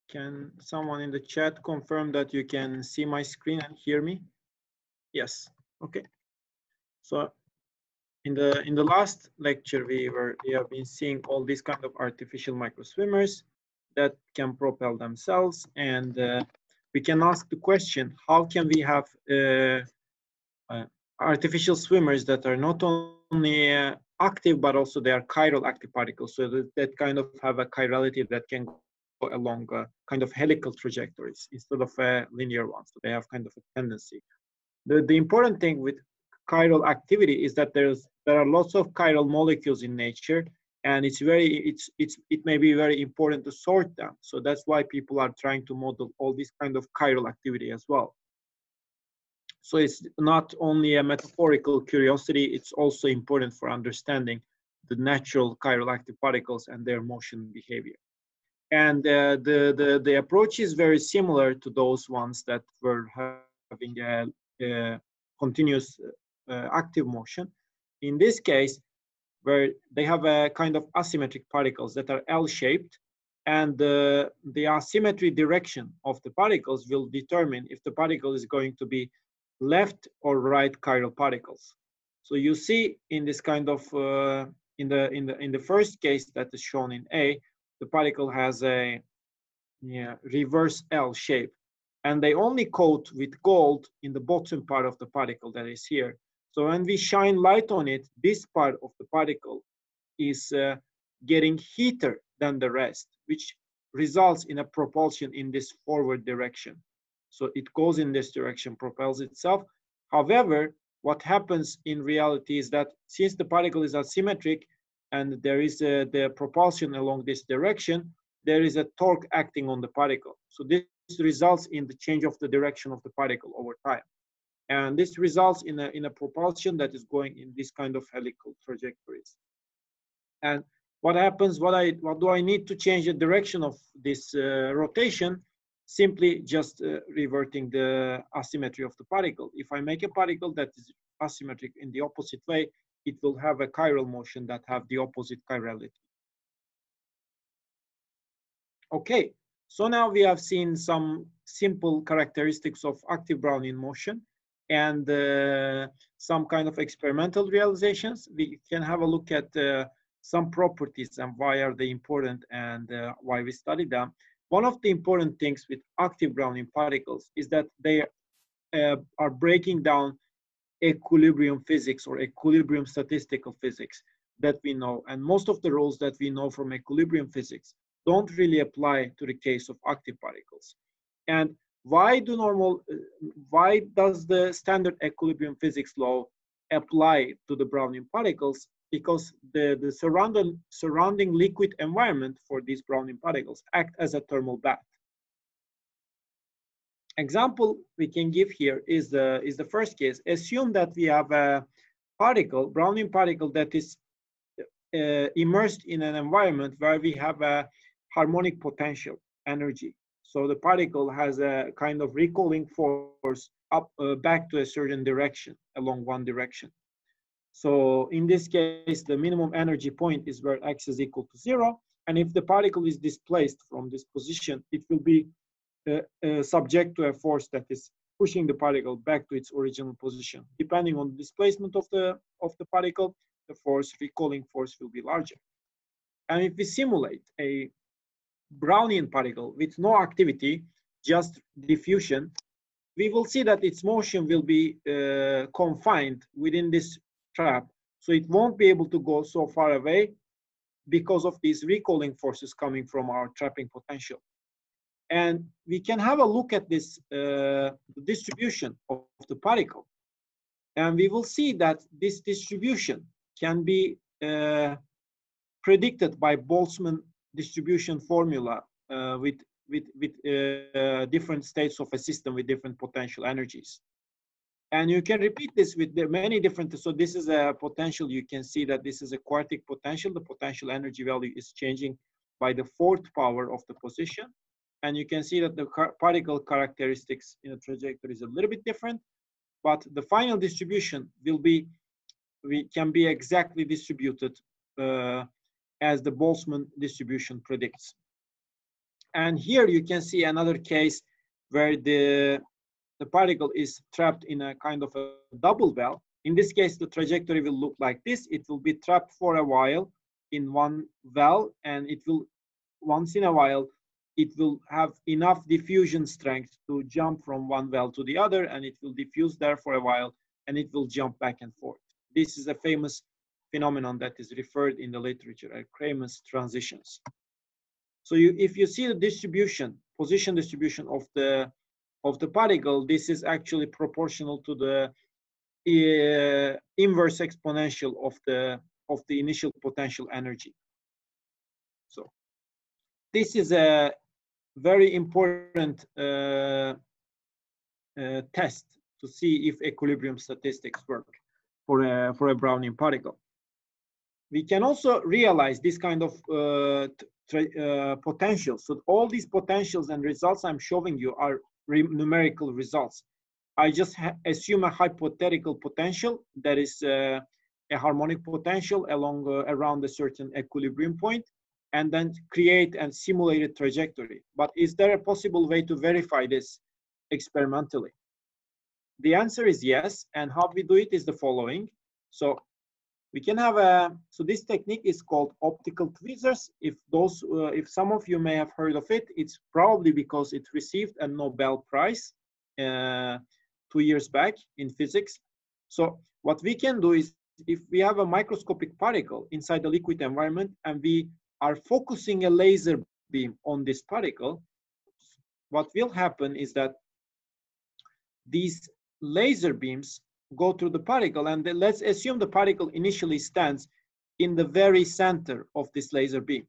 Can someone in the chat confirm that you can see my screen and hear me? Yes, okay. So in the in the last lecture we were we have been seeing all these kind of artificial micro swimmers that can propel themselves and uh, we can ask the question how can we have uh, uh, artificial swimmers that are not only uh, active but also they are chiral active particles so that, that kind of have a chirality that can go along kind of helical trajectories instead of a linear ones so they have kind of a tendency. The, the important thing with chiral activity is that there's there are lots of chiral molecules in nature and it's very it's it's it may be very important to sort them. So that's why people are trying to model all this kind of chiral activity as well. So it's not only a metaphorical curiosity it's also important for understanding the natural chiral active particles and their motion behavior. And uh, the, the the approach is very similar to those ones that were having a, a continuous uh, active motion. In this case, where they have a kind of asymmetric particles that are L-shaped, and uh, the asymmetry direction of the particles will determine if the particle is going to be left or right chiral particles. So you see in this kind of uh, in the in the in the first case that is shown in A, the particle has a yeah, reverse L shape, and they only coat with gold in the bottom part of the particle that is here. So when we shine light on it, this part of the particle is uh, getting heater than the rest, which results in a propulsion in this forward direction. So it goes in this direction, propels itself. However, what happens in reality is that since the particle is asymmetric and there is a, the propulsion along this direction, there is a torque acting on the particle. So this results in the change of the direction of the particle over time. And this results in a, in a propulsion that is going in this kind of helical trajectories. And what happens, what, I, what do I need to change the direction of this uh, rotation? simply just uh, reverting the asymmetry of the particle. If I make a particle that is asymmetric in the opposite way, it will have a chiral motion that have the opposite chirality. Okay, so now we have seen some simple characteristics of active Brownian motion and uh, some kind of experimental realizations. We can have a look at uh, some properties and why are they important and uh, why we study them. One of the important things with active Brownian particles is that they are breaking down equilibrium physics or equilibrium statistical physics that we know. And most of the rules that we know from equilibrium physics don't really apply to the case of active particles. And why do normal, uh, why does the standard equilibrium physics law apply to the Brownian particles? because the, the surrounding, surrounding liquid environment for these Brownian particles act as a thermal bath. Example we can give here is the, is the first case. Assume that we have a particle, Brownian particle that is uh, immersed in an environment where we have a harmonic potential energy. So the particle has a kind of recalling force up uh, back to a certain direction along one direction. So in this case, the minimum energy point is where x is equal to zero. And if the particle is displaced from this position, it will be uh, uh, subject to a force that is pushing the particle back to its original position. Depending on the displacement of the, of the particle, the force, recalling force will be larger. And if we simulate a Brownian particle with no activity, just diffusion, we will see that its motion will be uh, confined within this trap. So it won't be able to go so far away because of these recalling forces coming from our trapping potential. And we can have a look at this uh, distribution of the particle. And we will see that this distribution can be uh, predicted by Boltzmann distribution formula uh, with, with, with uh, different states of a system with different potential energies. And you can repeat this with many different, so this is a potential, you can see that this is a quartic potential. The potential energy value is changing by the fourth power of the position. And you can see that the particle characteristics in the trajectory is a little bit different, but the final distribution will be, we can be exactly distributed uh, as the Boltzmann distribution predicts. And here you can see another case where the the particle is trapped in a kind of a double well. In this case, the trajectory will look like this. It will be trapped for a while in one well, and it will, once in a while, it will have enough diffusion strength to jump from one well to the other, and it will diffuse there for a while, and it will jump back and forth. This is a famous phenomenon that is referred in the literature as Kramers transitions. So you, if you see the distribution, position distribution of the of the particle, this is actually proportional to the uh, inverse exponential of the of the initial potential energy. So this is a very important uh, uh, test to see if equilibrium statistics work for a, for a Brownian particle. We can also realize this kind of uh, uh, potentials. So all these potentials and results I'm showing you are re numerical results. I just assume a hypothetical potential that is uh, a harmonic potential along uh, around a certain equilibrium point and then create and simulate a trajectory. But is there a possible way to verify this experimentally? The answer is yes. And how we do it is the following. So we can have a, so this technique is called optical tweezers. If those, uh, if some of you may have heard of it, it's probably because it received a Nobel Prize uh, two years back in physics. So what we can do is if we have a microscopic particle inside the liquid environment and we are focusing a laser beam on this particle, what will happen is that these laser beams go through the particle and let's assume the particle initially stands in the very center of this laser beam.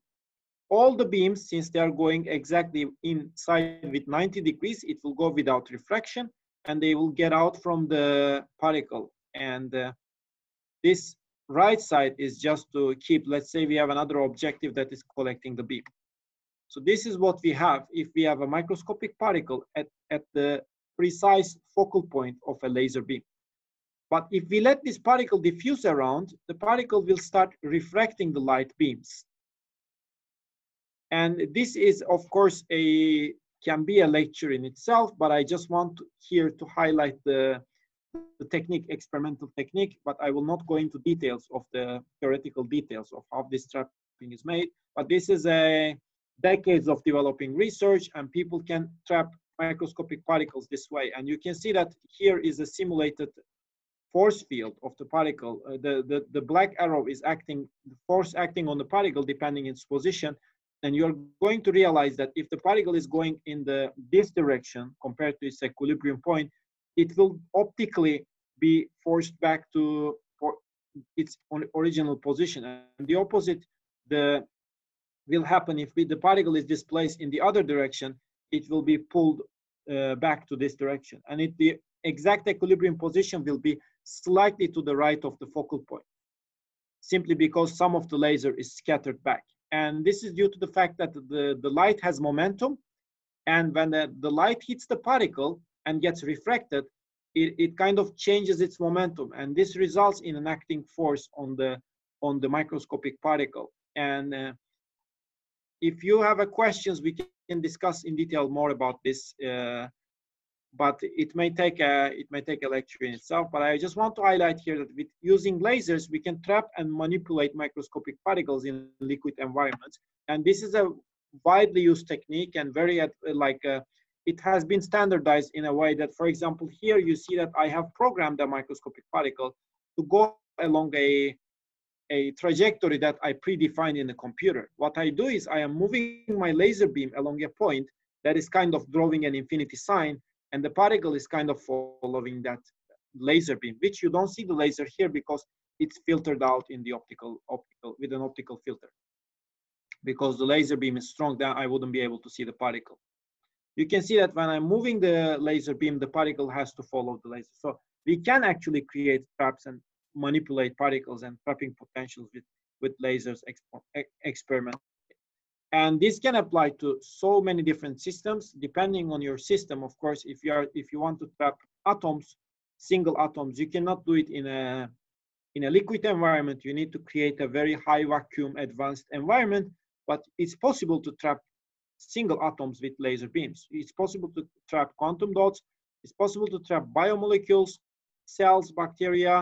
All the beams, since they are going exactly inside with 90 degrees, it will go without refraction and they will get out from the particle. And uh, this right side is just to keep, let's say we have another objective that is collecting the beam. So this is what we have if we have a microscopic particle at, at the precise focal point of a laser beam. But if we let this particle diffuse around, the particle will start refracting the light beams. And this is, of course, a can be a lecture in itself, but I just want here to highlight the, the technique, experimental technique, but I will not go into details of the theoretical details of how this trapping is made. But this is a decades of developing research and people can trap microscopic particles this way. And you can see that here is a simulated force field of the particle. Uh, the, the, the black arrow is acting, the force acting on the particle depending its position. And you're going to realize that if the particle is going in the this direction compared to its equilibrium point, it will optically be forced back to its original position. And the opposite the will happen if the particle is displaced in the other direction, it will be pulled uh, back to this direction. And it, the exact equilibrium position will be slightly to the right of the focal point, simply because some of the laser is scattered back. And this is due to the fact that the, the light has momentum, and when the, the light hits the particle and gets refracted, it, it kind of changes its momentum, and this results in an acting force on the on the microscopic particle. And uh, if you have a questions, we can discuss in detail more about this uh, but it may take a it may take a lecture in itself. But I just want to highlight here that with using lasers, we can trap and manipulate microscopic particles in liquid environments, and this is a widely used technique and very like uh, it has been standardized in a way that, for example, here you see that I have programmed a microscopic particle to go along a a trajectory that I predefined in the computer. What I do is I am moving my laser beam along a point that is kind of drawing an infinity sign and the particle is kind of following that laser beam, which you don't see the laser here because it's filtered out in the optical optical with an optical filter. Because the laser beam is strong, then I wouldn't be able to see the particle. You can see that when I'm moving the laser beam, the particle has to follow the laser. So we can actually create traps and manipulate particles and trapping potentials with, with lasers experiment and this can apply to so many different systems depending on your system of course. If you are if you want to trap atoms single atoms you cannot do it in a in a liquid environment. You need to create a very high vacuum advanced environment but it's possible to trap single atoms with laser beams. It's possible to trap quantum dots. It's possible to trap biomolecules cells bacteria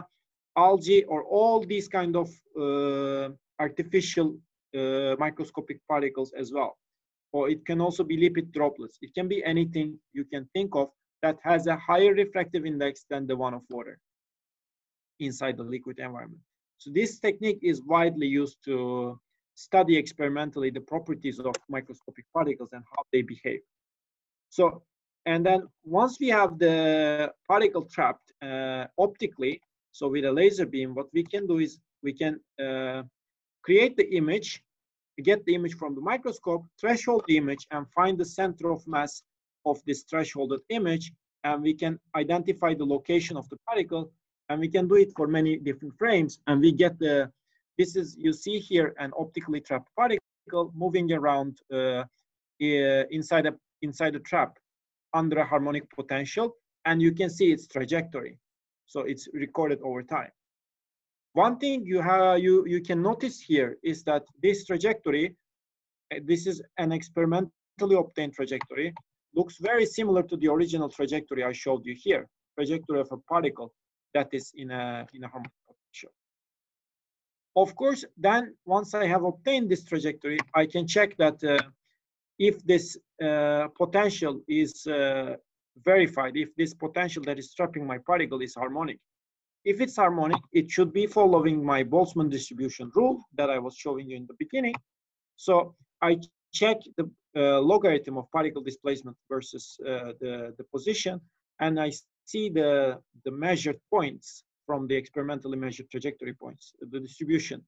algae or all these kind of uh, artificial microscopic particles as well. Or it can also be lipid droplets. It can be anything you can think of that has a higher refractive index than the one of water inside the liquid environment. So this technique is widely used to study experimentally the properties of microscopic particles and how they behave. So, and then once we have the particle trapped uh, optically, so with a laser beam, what we can do is we can uh, create the image, get the image from the microscope, threshold the image, and find the center of mass of this thresholded image, and we can identify the location of the particle, and we can do it for many different frames, and we get the, this is, you see here, an optically trapped particle moving around uh, inside, a, inside a trap under a harmonic potential, and you can see its trajectory. So it's recorded over time. One thing you have you you can notice here is that this trajectory, uh, this is an experimentally obtained trajectory, looks very similar to the original trajectory I showed you here, trajectory of a particle that is in a in a harmonic potential. Of course, then once I have obtained this trajectory, I can check that uh, if this uh, potential is uh, verified, if this potential that is trapping my particle is harmonic. If it's harmonic, it should be following my Boltzmann distribution rule that I was showing you in the beginning. So I check the uh, logarithm of particle displacement versus uh, the, the position, and I see the, the measured points from the experimentally measured trajectory points. The distribution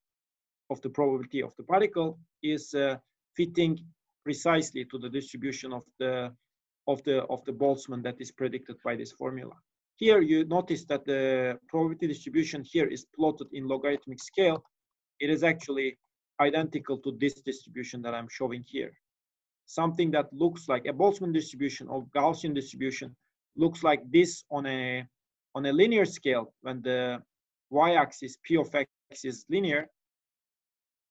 of the probability of the particle is uh, fitting precisely to the distribution of the of the of the Boltzmann that is predicted by this formula. Here you notice that the probability distribution here is plotted in logarithmic scale. It is actually identical to this distribution that I'm showing here. Something that looks like a Boltzmann distribution or Gaussian distribution looks like this on a on a linear scale when the y-axis p of x is linear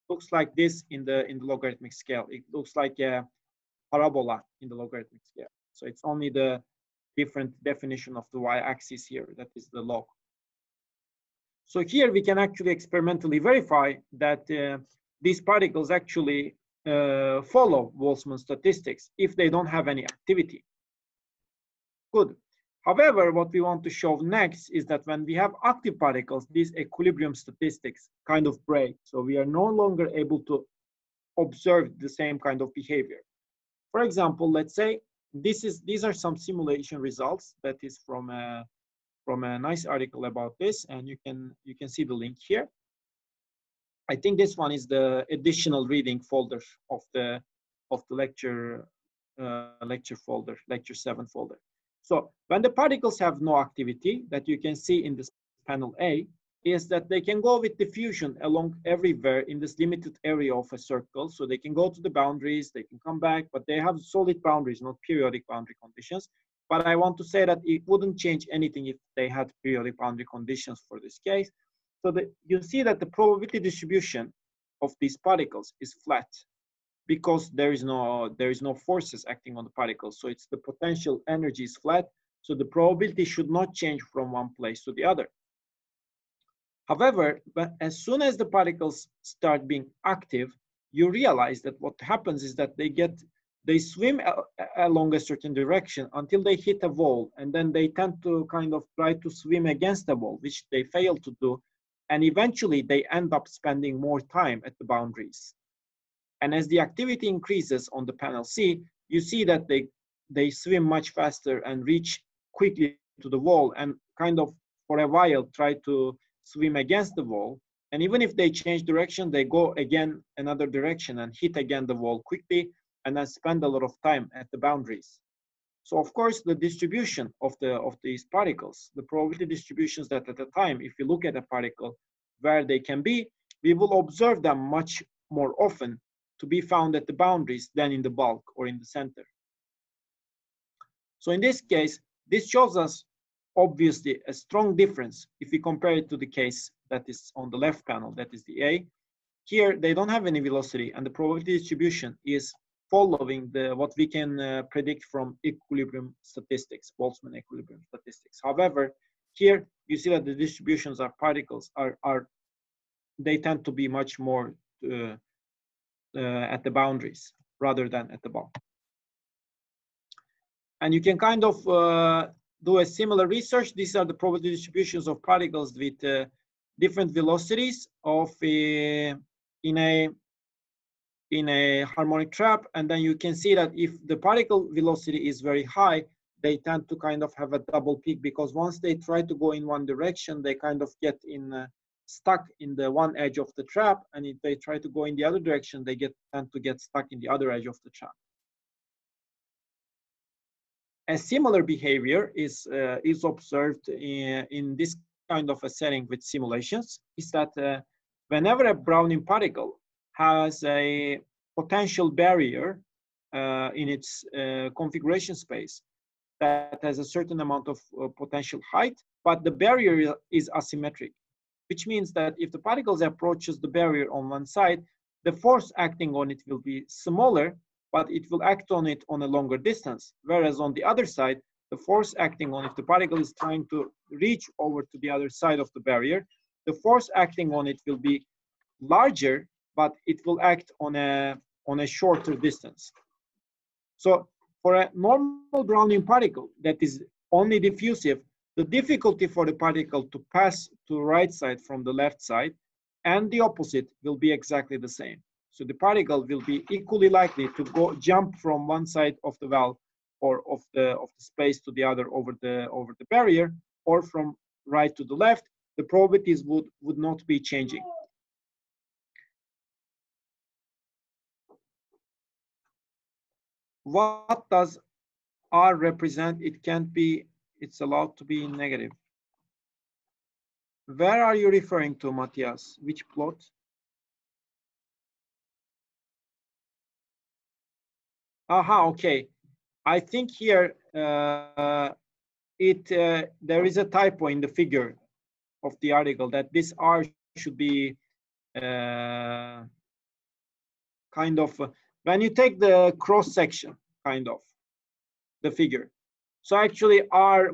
looks like this in the in the logarithmic scale it looks like a parabola in the logarithmic scale so it's only the different definition of the y-axis here, that is the log. So here we can actually experimentally verify that uh, these particles actually uh, follow Boltzmann statistics if they don't have any activity. Good. However, what we want to show next is that when we have active particles, these equilibrium statistics kind of break. So we are no longer able to observe the same kind of behavior. For example, let's say this is these are some simulation results that is from a from a nice article about this and you can you can see the link here. I think this one is the additional reading folder of the of the lecture uh, lecture folder lecture 7 folder. So when the particles have no activity that you can see in this panel a is that they can go with diffusion along everywhere in this limited area of a circle. So they can go to the boundaries, they can come back, but they have solid boundaries, not periodic boundary conditions. But I want to say that it wouldn't change anything if they had periodic boundary conditions for this case. So that you see that the probability distribution of these particles is flat because there is no there is no forces acting on the particles. So it's the potential energy is flat. So the probability should not change from one place to the other. However, as soon as the particles start being active, you realize that what happens is that they get they swim along a certain direction until they hit a wall and then they tend to kind of try to swim against the wall which they fail to do and eventually they end up spending more time at the boundaries. And as the activity increases on the panel c you see that they they swim much faster and reach quickly to the wall and kind of for a while try to swim against the wall. And even if they change direction, they go again another direction and hit again the wall quickly and then spend a lot of time at the boundaries. So of course, the distribution of the of these particles, the probability distributions that at the time, if you look at a particle where they can be, we will observe them much more often to be found at the boundaries than in the bulk or in the center. So in this case, this shows us obviously a strong difference if we compare it to the case that is on the left panel, that is the A. Here, they don't have any velocity and the probability distribution is following the what we can uh, predict from equilibrium statistics, Boltzmann equilibrium statistics. However, here you see that the distributions of particles are, are they tend to be much more uh, uh, at the boundaries rather than at the bulk. And you can kind of uh, do a similar research. These are the probability distributions of particles with uh, different velocities of uh, in a in a harmonic trap. And then you can see that if the particle velocity is very high, they tend to kind of have a double peak because once they try to go in one direction, they kind of get in uh, stuck in the one edge of the trap. And if they try to go in the other direction, they get tend to get stuck in the other edge of the trap. A similar behavior is, uh, is observed in, in this kind of a setting with simulations is that uh, whenever a Brownian particle has a potential barrier uh, in its uh, configuration space that has a certain amount of uh, potential height, but the barrier is asymmetric. which means that if the particles approaches the barrier on one side, the force acting on it will be smaller, but it will act on it on a longer distance. Whereas on the other side, the force acting on if the particle is trying to reach over to the other side of the barrier, the force acting on it will be larger, but it will act on a, on a shorter distance. So for a normal Brownian particle that is only diffusive, the difficulty for the particle to pass to the right side from the left side and the opposite will be exactly the same. So the particle will be equally likely to go jump from one side of the valve or of the of the space to the other over the over the barrier or from right to the left. The probabilities would would not be changing. What does R represent? It can't be it's allowed to be negative. Where are you referring to, Matthias? Which plot? Aha, okay. I think here uh, it uh, there is a typo in the figure of the article that this R should be uh, kind of when you take the cross section kind of the figure so actually R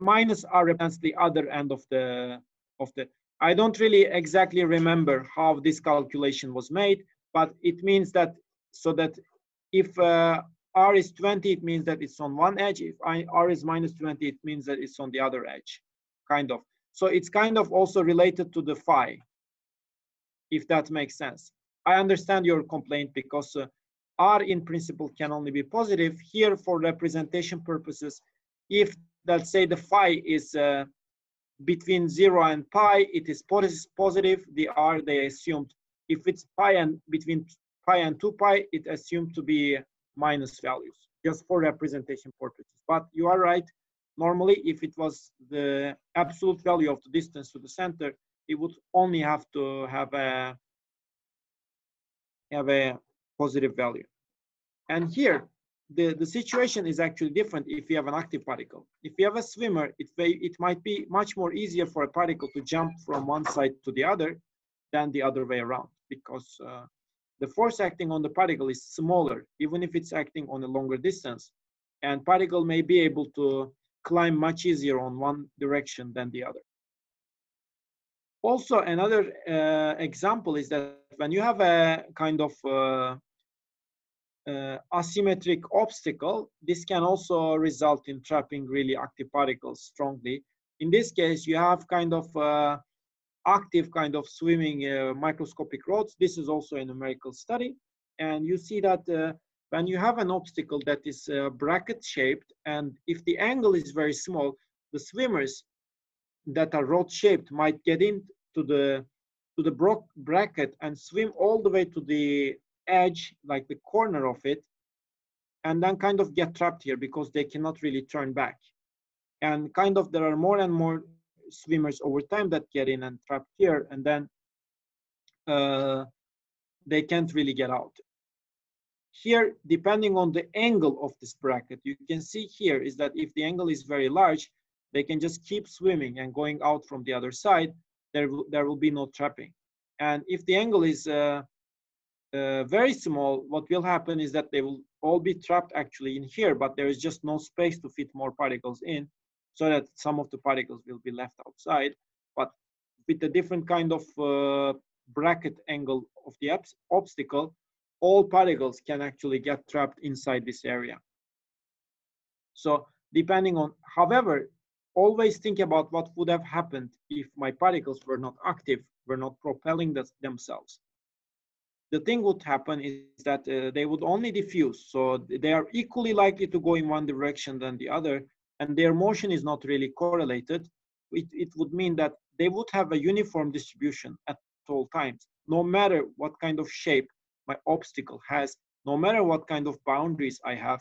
minus R represents the other end of the of the. I don't really exactly remember how this calculation was made, but it means that so that if uh, R is 20, it means that it's on one edge. If I, R is minus 20, it means that it's on the other edge, kind of. So it's kind of also related to the phi, if that makes sense. I understand your complaint because uh, R in principle can only be positive. Here for representation purposes, if let's say the phi is uh, between zero and pi, it is positive, the R they assumed. If it's pi and between pi and two pi, it assumed to be minus values, just for representation purposes. But you are right, normally if it was the absolute value of the distance to the center, it would only have to have a have a positive value. And here, the, the situation is actually different if you have an active particle. If you have a swimmer, it, it might be much more easier for a particle to jump from one side to the other than the other way around because uh, the force acting on the particle is smaller, even if it's acting on a longer distance. And particle may be able to climb much easier on one direction than the other. Also, another uh, example is that when you have a kind of uh, uh, asymmetric obstacle, this can also result in trapping really active particles strongly. In this case, you have kind of uh, active kind of swimming uh, microscopic rods. This is also a numerical study. And you see that uh, when you have an obstacle that is uh, bracket shaped, and if the angle is very small, the swimmers that are rod shaped might get into the to the bracket and swim all the way to the edge, like the corner of it, and then kind of get trapped here because they cannot really turn back. And kind of there are more and more swimmers over time that get in and trapped here, and then uh, they can't really get out. Here, depending on the angle of this bracket, you can see here is that if the angle is very large, they can just keep swimming and going out from the other side. There, there will be no trapping. And if the angle is uh, uh, very small, what will happen is that they will all be trapped actually in here, but there is just no space to fit more particles in, so that some of the particles will be left outside. But with a different kind of uh, bracket angle of the obstacle, all particles can actually get trapped inside this area. So depending on, however, always think about what would have happened if my particles were not active, were not propelling themselves the thing would happen is that uh, they would only diffuse. So they are equally likely to go in one direction than the other, and their motion is not really correlated. It, it would mean that they would have a uniform distribution at all times, no matter what kind of shape my obstacle has, no matter what kind of boundaries I have,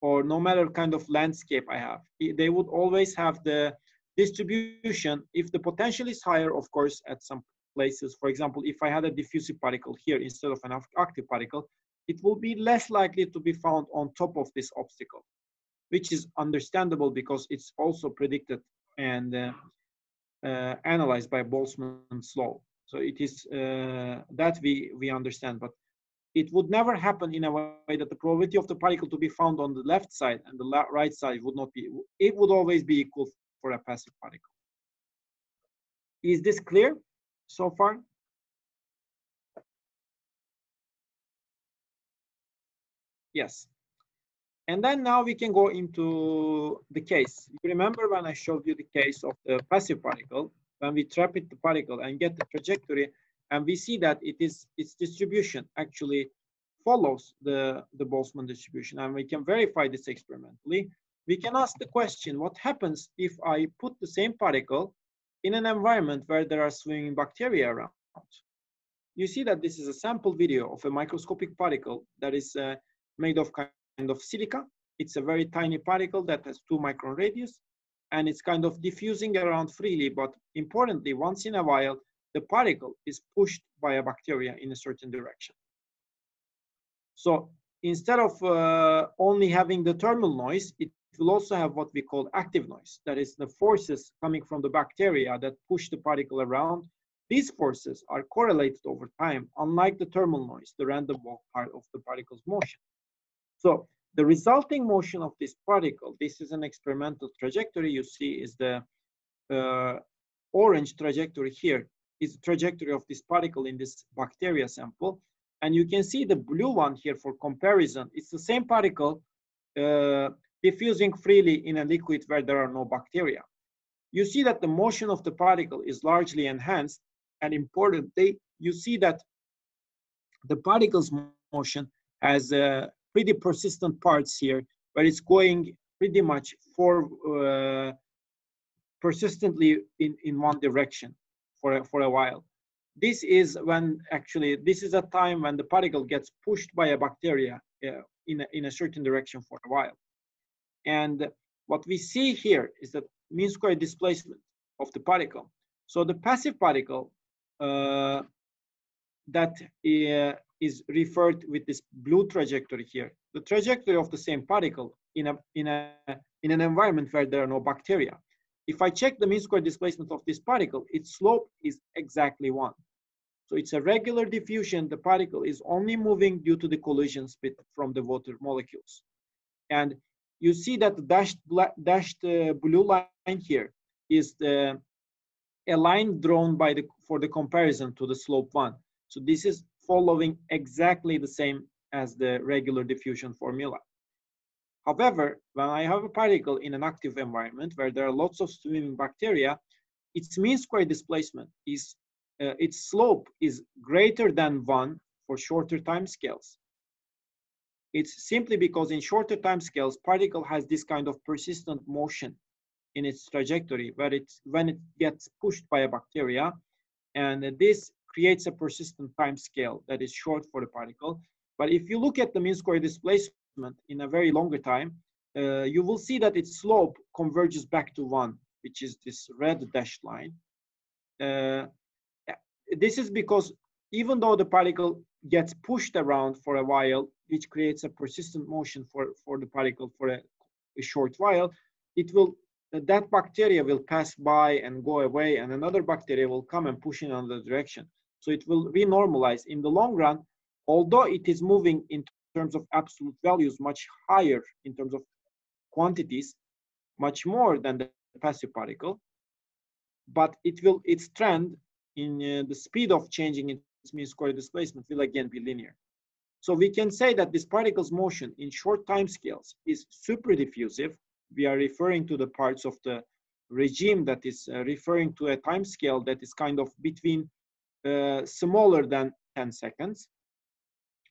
or no matter kind of landscape I have. They would always have the distribution. If the potential is higher, of course, at some places. For example, if I had a diffusive particle here instead of an active particle, it will be less likely to be found on top of this obstacle, which is understandable because it's also predicted and uh, uh, analyzed by Boltzmann's law. So it is uh, that we, we understand, but it would never happen in a way that the probability of the particle to be found on the left side and the right side would not be, it would always be equal for a passive particle. Is this clear so far? Yes. And then now we can go into the case. You remember when I showed you the case of the passive particle, when we trap it the particle and get the trajectory, and we see that it is its distribution actually follows the, the Boltzmann distribution, and we can verify this experimentally. We can ask the question, what happens if I put the same particle in an environment where there are swimming bacteria around? You see that this is a sample video of a microscopic particle that is uh, made of of silica. It's a very tiny particle that has two micron radius and it's kind of diffusing around freely. But importantly, once in a while, the particle is pushed by a bacteria in a certain direction. So instead of uh, only having the thermal noise, it will also have what we call active noise. That is the forces coming from the bacteria that push the particle around. These forces are correlated over time, unlike the thermal noise, the random walk part of the particle's motion. So the resulting motion of this particle, this is an experimental trajectory you see is the uh, orange trajectory here is the trajectory of this particle in this bacteria sample. And you can see the blue one here for comparison. It's the same particle uh, diffusing freely in a liquid where there are no bacteria. You see that the motion of the particle is largely enhanced and importantly, you see that the particle's motion has a pretty persistent parts here, but it's going pretty much for uh, persistently in, in one direction for a, for a while. This is when actually, this is a time when the particle gets pushed by a bacteria uh, in, a, in a certain direction for a while. And what we see here is that mean square displacement of the particle. So the passive particle uh, that uh, is referred with this blue trajectory here. The trajectory of the same particle in, a, in, a, in an environment where there are no bacteria. If I check the mean square displacement of this particle, its slope is exactly one. So it's a regular diffusion. The particle is only moving due to the collision speed from the water molecules. And you see that the dashed, black, dashed uh, blue line here is the, a line drawn by the, for the comparison to the slope one. So this is following exactly the same as the regular diffusion formula. However, when I have a particle in an active environment where there are lots of swimming bacteria, its mean square displacement is, uh, its slope is greater than one for shorter time scales. It's simply because in shorter time scales, particle has this kind of persistent motion in its trajectory where it's when it gets pushed by a bacteria and this creates a persistent time scale that is short for the particle. But if you look at the mean square displacement in a very longer time, uh, you will see that its slope converges back to one, which is this red dashed line. Uh, this is because even though the particle gets pushed around for a while, which creates a persistent motion for, for the particle for a, a short while, it will that bacteria will pass by and go away and another bacteria will come and push in another direction. So it will renormalize in the long run, although it is moving in terms of absolute values much higher in terms of quantities, much more than the passive particle, but it will its trend in uh, the speed of changing its mean square displacement will again be linear. So we can say that this particle's motion in short time scales is super diffusive. We are referring to the parts of the regime that is uh, referring to a time scale that is kind of between uh, smaller than 10 seconds.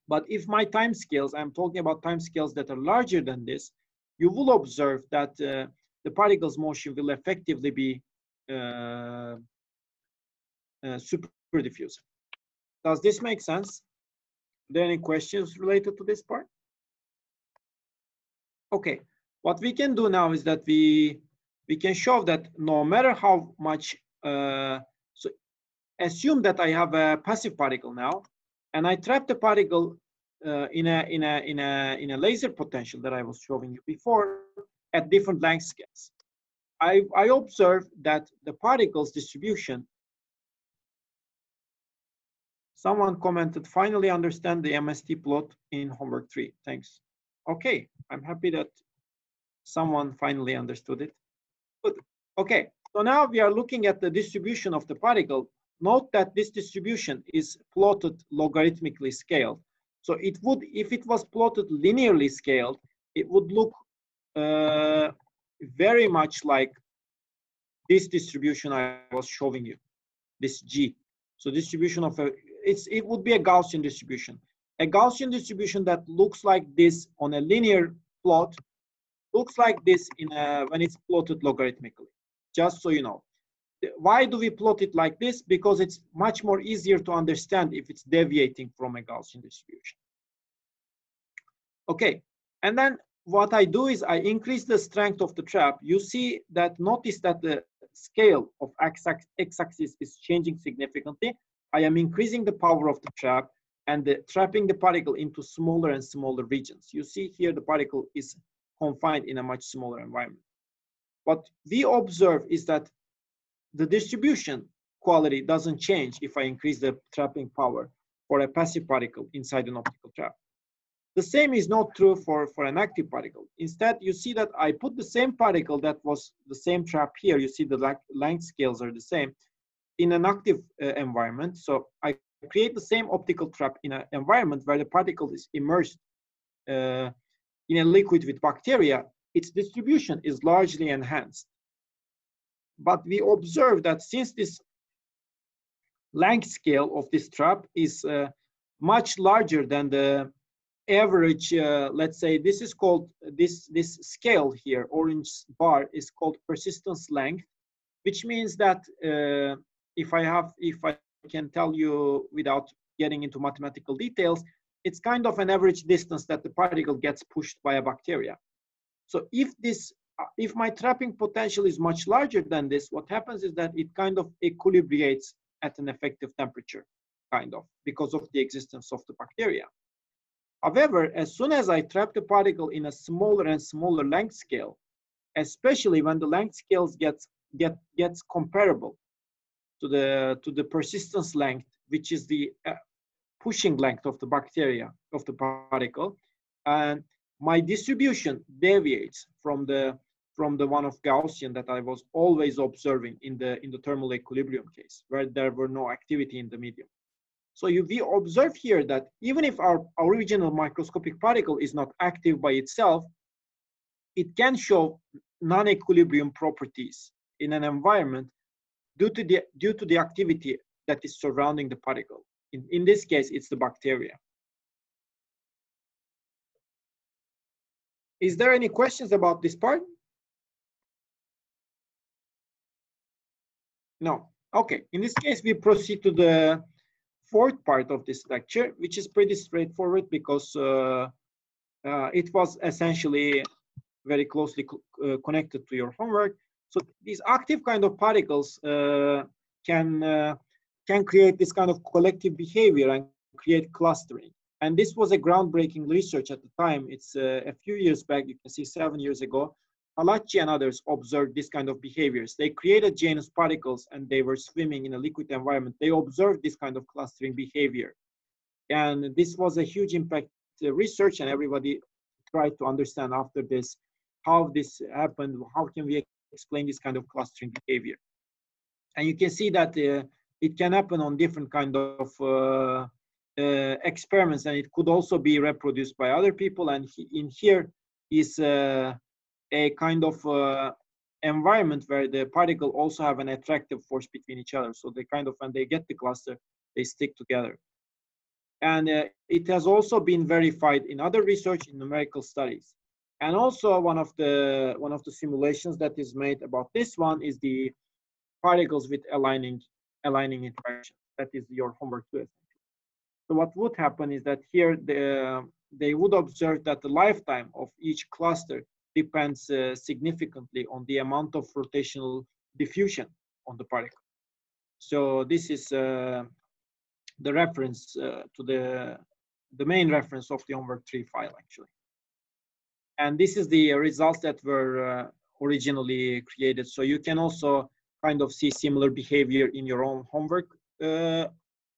But if my time scales, I'm talking about time scales that are larger than this, you will observe that uh, the particle's motion will effectively be uh, uh, super diffuse. Does this make sense? Are there any questions related to this part? Okay, what we can do now is that we we can show that no matter how much uh, assume that I have a passive particle now, and I trap the particle uh, in a in a in a in a laser potential that I was showing you before at different length scales. I, I observe that the particles distribution, someone commented, finally understand the MSD plot in homework three. Thanks. Okay, I'm happy that someone finally understood it. Good. Okay, so now we are looking at the distribution of the particle. Note that this distribution is plotted logarithmically scaled. So it would, if it was plotted linearly scaled, it would look uh, very much like this distribution I was showing you, this G. So distribution of a, it's, it would be a Gaussian distribution. A Gaussian distribution that looks like this on a linear plot looks like this in a, when it's plotted logarithmically, just so you know. Why do we plot it like this? Because it's much more easier to understand if it's deviating from a Gaussian distribution. Okay, and then what I do is I increase the strength of the trap. You see that notice that the scale of x-axis is changing significantly. I am increasing the power of the trap and the, trapping the particle into smaller and smaller regions. You see here the particle is confined in a much smaller environment. What we observe is that the distribution quality doesn't change if I increase the trapping power for a passive particle inside an optical trap. The same is not true for, for an active particle. Instead, you see that I put the same particle that was the same trap here. You see the length scales are the same in an active uh, environment. So I create the same optical trap in an environment where the particle is immersed uh, in a liquid with bacteria. Its distribution is largely enhanced. But we observe that since this length scale of this trap is uh, much larger than the average, uh, let's say this is called, this, this scale here, orange bar is called persistence length, which means that uh, if I have, if I can tell you without getting into mathematical details, it's kind of an average distance that the particle gets pushed by a bacteria. So if this, if my trapping potential is much larger than this, what happens is that it kind of equilibrates at an effective temperature, kind of, because of the existence of the bacteria. However, as soon as I trap the particle in a smaller and smaller length scale, especially when the length scales gets get gets comparable to the to the persistence length, which is the uh, pushing length of the bacteria of the particle, and my distribution deviates from the from the one of Gaussian that I was always observing in the in the thermal equilibrium case, where there were no activity in the medium. So you, we observe here that even if our original microscopic particle is not active by itself, it can show non-equilibrium properties in an environment due to the due to the activity that is surrounding the particle. In, in this case, it's the bacteria. Is there any questions about this part? No. Okay. In this case, we proceed to the fourth part of this lecture, which is pretty straightforward because uh, uh, it was essentially very closely co uh, connected to your homework. So these active kind of particles uh, can uh, can create this kind of collective behavior and create clustering. And this was a groundbreaking research at the time. It's uh, a few years back, you can see seven years ago. Palacci and others observed this kind of behaviors. They created Janus particles and they were swimming in a liquid environment. They observed this kind of clustering behavior. And this was a huge impact uh, research and everybody tried to understand after this how this happened, how can we explain this kind of clustering behavior. And you can see that uh, it can happen on different kind of uh, uh, experiments and it could also be reproduced by other people. And he, in here is a kind of uh, environment where the particle also have an attractive force between each other. So they kind of, when they get the cluster, they stick together. And uh, it has also been verified in other research in numerical studies. And also one of the one of the simulations that is made about this one is the particles with aligning aligning interaction. That is your homework too. So what would happen is that here the, they would observe that the lifetime of each cluster depends uh, significantly on the amount of rotational diffusion on the particle. So this is uh, the reference uh, to the, the main reference of the homework 3 file actually. And this is the results that were uh, originally created. So you can also kind of see similar behavior in your own homework uh,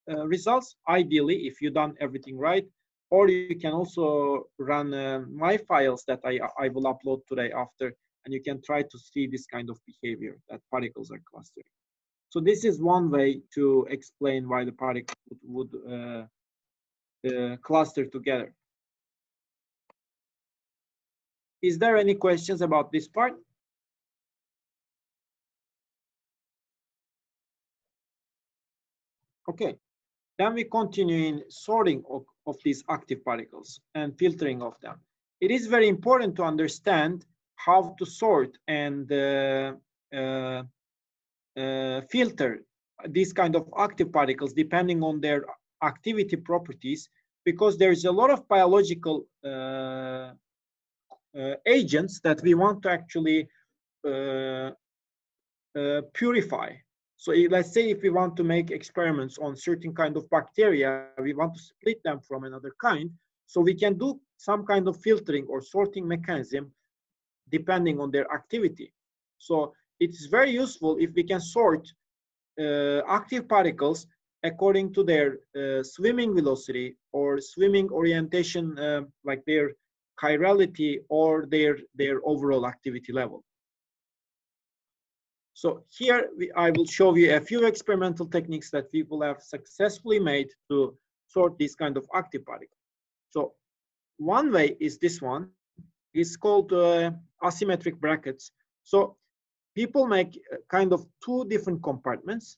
uh, results, ideally, if you've done everything right. Or you can also run uh, my files that I, I will upload today after, and you can try to see this kind of behavior that particles are clustering. So this is one way to explain why the particles would, would uh, uh, cluster together. Is there any questions about this part? Okay, then we continue in sorting of, these active particles and filtering of them. It is very important to understand how to sort and uh, uh, uh, filter these kind of active particles depending on their activity properties because there's a lot of biological uh, uh, agents that we want to actually uh, purify so let's say if we want to make experiments on certain kind of bacteria, we want to split them from another kind. So we can do some kind of filtering or sorting mechanism depending on their activity. So it's very useful if we can sort uh, active particles according to their uh, swimming velocity or swimming orientation, uh, like their chirality or their, their overall activity level. So here we, I will show you a few experimental techniques that people have successfully made to sort this kind of active particle. So one way is this one. It's called uh, asymmetric brackets. So people make uh, kind of two different compartments.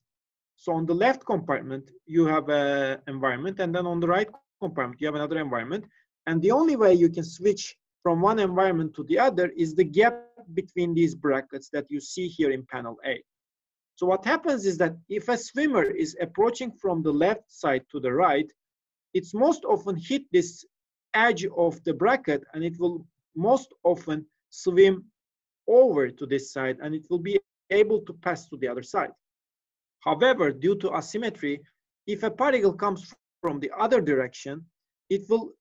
So on the left compartment, you have an environment, and then on the right compartment, you have another environment. And the only way you can switch from one environment to the other is the gap between these brackets that you see here in panel A. So what happens is that if a swimmer is approaching from the left side to the right, it's most often hit this edge of the bracket and it will most often swim over to this side and it will be able to pass to the other side. However, due to asymmetry, if a particle comes from the other direction, it will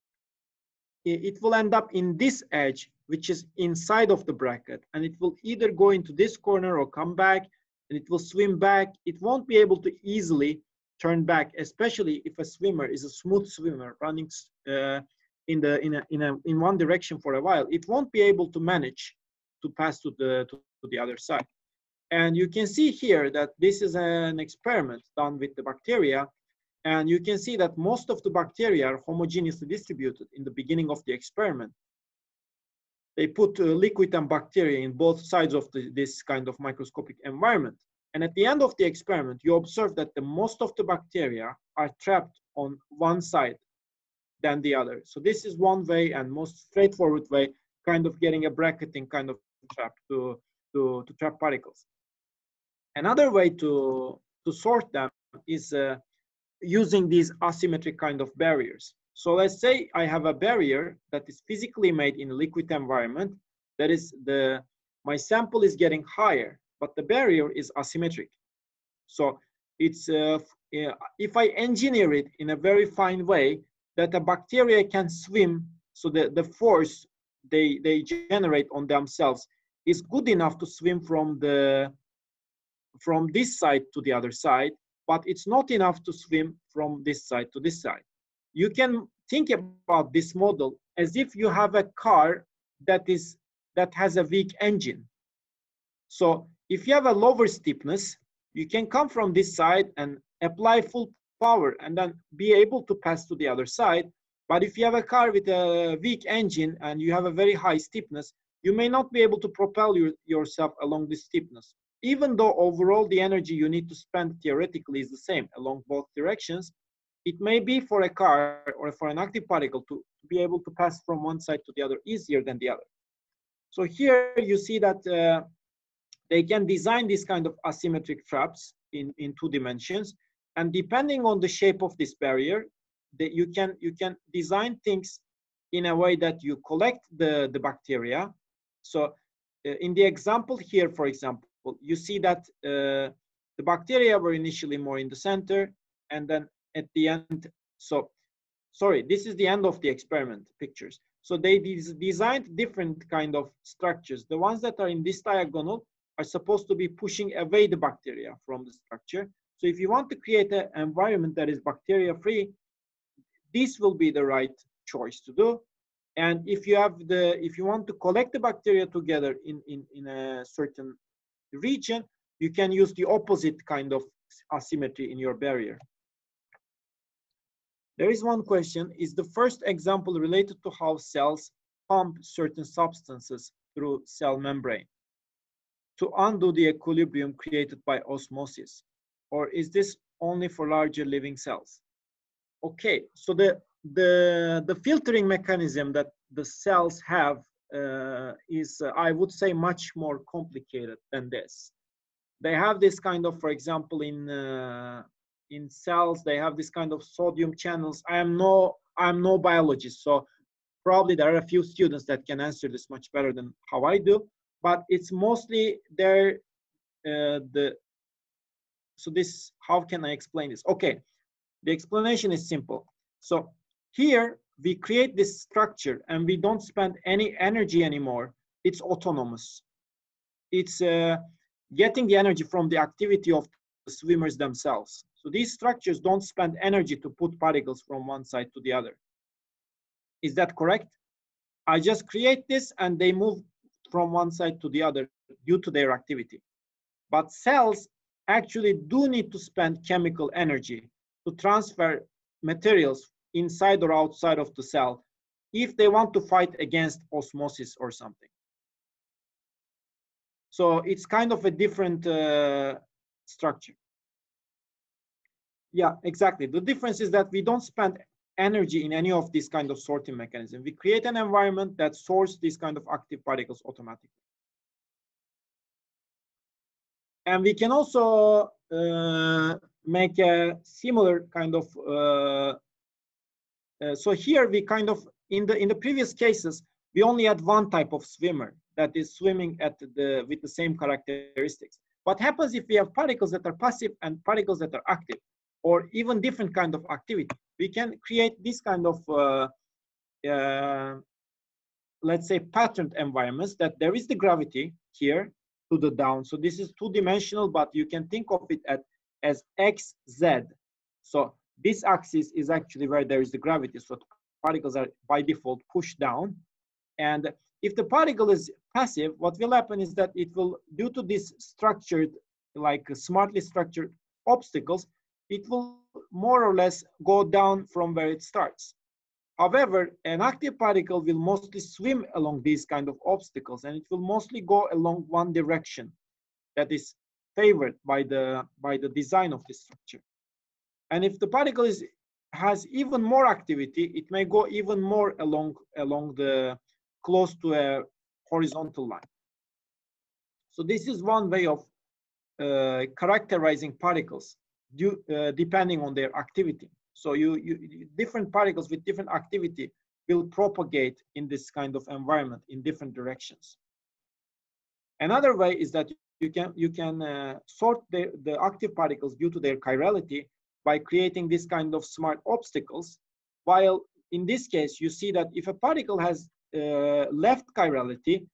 it will end up in this edge, which is inside of the bracket. And it will either go into this corner or come back and it will swim back. It won't be able to easily turn back, especially if a swimmer is a smooth swimmer running uh, in the in a, in a in one direction for a while. It won't be able to manage to pass to the to, to the other side. And you can see here that this is an experiment done with the bacteria and you can see that most of the bacteria are homogeneously distributed in the beginning of the experiment. They put uh, liquid and bacteria in both sides of the, this kind of microscopic environment. And at the end of the experiment, you observe that the most of the bacteria are trapped on one side than the other. So this is one way and most straightforward way, kind of getting a bracketing kind of trap to, to, to trap particles. Another way to, to sort them is uh, using these asymmetric kind of barriers. So let's say I have a barrier that is physically made in a liquid environment. That is the, my sample is getting higher, but the barrier is asymmetric. So it's, uh, if I engineer it in a very fine way, that a bacteria can swim, so the, the force they, they generate on themselves is good enough to swim from the from this side to the other side but it's not enough to swim from this side to this side. You can think about this model as if you have a car that is that has a weak engine. So if you have a lower stiffness, you can come from this side and apply full power and then be able to pass to the other side. But if you have a car with a weak engine and you have a very high stiffness, you may not be able to propel your, yourself along this stiffness even though overall the energy you need to spend theoretically is the same along both directions, it may be for a car or for an active particle to, be able to pass from one side to the other easier than the other. So here you see that uh, they can design this kind of asymmetric traps in, in two dimensions. And depending on the shape of this barrier, that you can you can design things in a way that you collect the, the bacteria. So uh, in the example here, for example, well, you see that uh, the bacteria were initially more in the center and then at the end, so sorry, this is the end of the experiment pictures. So they des designed different kind of structures. The ones that are in this diagonal are supposed to be pushing away the bacteria from the structure. So if you want to create an environment that is bacteria free, this will be the right choice to do. And if you have the, if you want to collect the bacteria together in, in, in a certain region, you can use the opposite kind of asymmetry in your barrier. There is one question, is the first example related to how cells pump certain substances through cell membrane to undo the equilibrium created by osmosis? Or is this only for larger living cells? Okay, so the, the, the filtering mechanism that the cells have is, uh, I would say, much more complicated than this. They have this kind of, for example, in uh, in cells, they have this kind of sodium channels. I am no I'm no biologist, so probably there are a few students that can answer this much better than how I do. But it's mostly there. Uh, the so this how can I explain this? Okay, the explanation is simple. So here we create this structure and we don't spend any energy anymore. It's autonomous. It's uh, getting the energy from the activity of the swimmers themselves. So these structures don't spend energy to put particles from one side to the other. Is that correct? I just create this and they move from one side to the other due to their activity. But cells actually do need to spend chemical energy to transfer materials inside or outside of the cell if they want to fight against osmosis or something. So it's kind of a different uh, structure. Yeah, exactly. The difference is that we don't spend energy in any of these kind of sorting mechanism. We create an environment that sorts these kind of active particles automatically. And we can also uh, make a similar kind of uh, so here we kind of in the in the previous cases we only had one type of swimmer that is swimming at the with the same characteristics. What happens if we have particles that are passive and particles that are active or even different kind of activity? We can create this kind of uh, uh, let's say patterned environments that there is the gravity here to the down. So this is two dimensional but you can think of it at, as x z. So this axis is actually where there is the gravity. So particles are by default pushed down. And if the particle is passive, what will happen is that it will, due to this structured, like smartly structured obstacles, it will more or less go down from where it starts. However, an active particle will mostly swim along these kind of obstacles and it will mostly go along one direction that is favored by the, by the design of the structure. And if the particle is, has even more activity, it may go even more along, along the close to a horizontal line. So this is one way of uh, characterizing particles due, uh, depending on their activity. So you, you, different particles with different activity will propagate in this kind of environment in different directions. Another way is that you can you can uh, sort the, the active particles due to their chirality by creating this kind of smart obstacles. While in this case, you see that if a particle has uh, left chirality,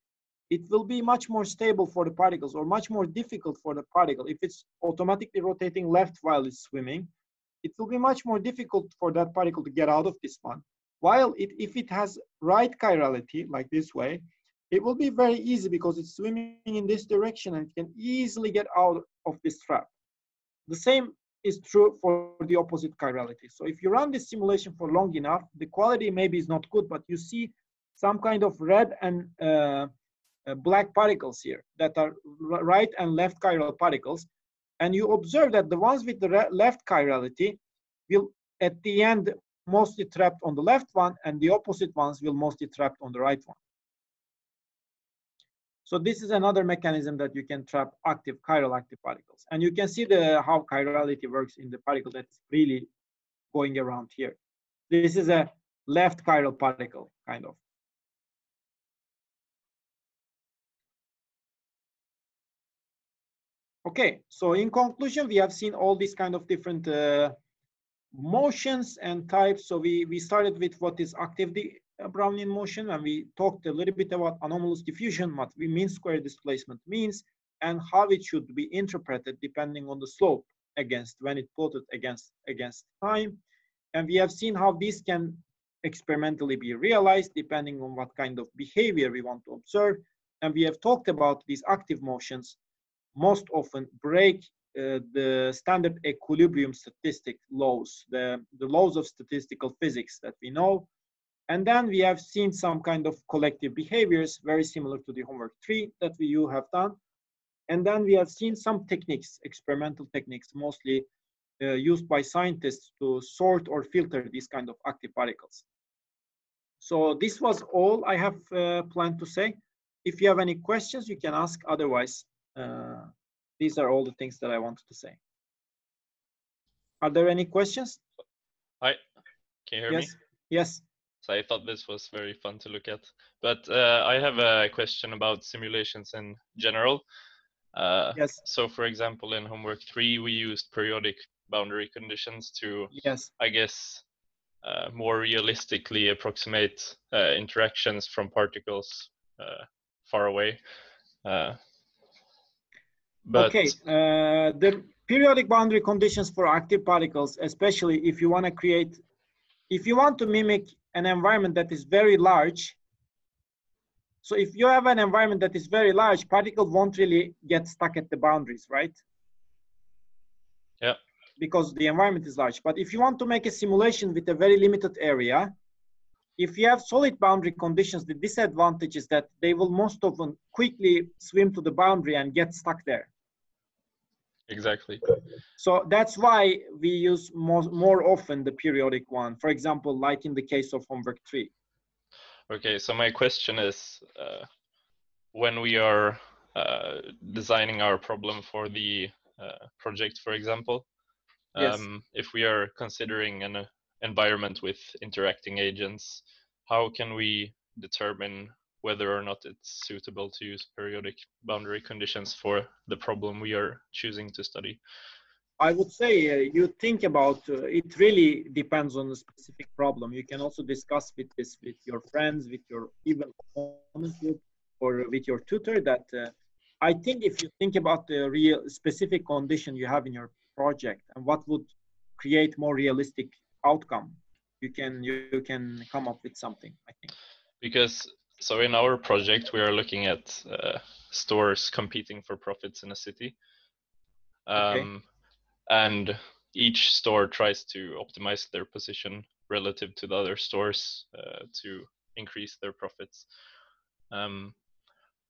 it will be much more stable for the particles or much more difficult for the particle. If it's automatically rotating left while it's swimming, it will be much more difficult for that particle to get out of this one. While it, if it has right chirality, like this way, it will be very easy because it's swimming in this direction and it can easily get out of this trap. The same is true for the opposite chirality. So if you run this simulation for long enough, the quality maybe is not good, but you see some kind of red and uh, uh, black particles here that are right and left chiral particles. And you observe that the ones with the left chirality will at the end mostly trapped on the left one and the opposite ones will mostly trapped on the right one. So this is another mechanism that you can trap active chiral active particles. And you can see the how chirality works in the particle that's really going around here. This is a left chiral particle, kind of. Okay, so in conclusion, we have seen all these kind of different uh, motions and types. So we, we started with what is active Brownian motion and we talked a little bit about anomalous diffusion, what we mean square displacement means, and how it should be interpreted depending on the slope against when it plotted against against time. And we have seen how these can experimentally be realized depending on what kind of behavior we want to observe. And we have talked about these active motions most often break uh, the standard equilibrium statistic laws, the, the laws of statistical physics that we know. And then we have seen some kind of collective behaviors very similar to the homework three that we you have done. And then we have seen some techniques, experimental techniques, mostly uh, used by scientists to sort or filter these kind of active particles. So this was all I have uh, planned to say. If you have any questions, you can ask. Otherwise, uh, these are all the things that I wanted to say. Are there any questions? Hi, can you hear yes. me? Yes. So I thought this was very fun to look at. But uh, I have a question about simulations in general. Uh, yes. So for example, in homework three, we used periodic boundary conditions to, yes. I guess, uh, more realistically approximate uh, interactions from particles uh, far away. Uh, but okay, uh, the periodic boundary conditions for active particles, especially if you want to create, if you want to mimic an environment that is very large, so if you have an environment that is very large, particles won't really get stuck at the boundaries, right? Yeah. Because the environment is large. But if you want to make a simulation with a very limited area, if you have solid boundary conditions, the disadvantage is that they will most often quickly swim to the boundary and get stuck there. Exactly. So that's why we use more, more often the periodic one. For example, like in the case of homework three. Okay, so my question is, uh, when we are uh, designing our problem for the uh, project, for example, um, yes. if we are considering an environment with interacting agents, how can we determine whether or not it's suitable to use periodic boundary conditions for the problem we are choosing to study? I would say uh, you think about uh, it really depends on the specific problem. You can also discuss with this with your friends, with your even group, or with your tutor. That uh, I think if you think about the real specific condition you have in your project and what would create more realistic outcome you can you, you can come up with something i think because so in our project we are looking at uh, stores competing for profits in a city um, okay. and each store tries to optimize their position relative to the other stores uh, to increase their profits um,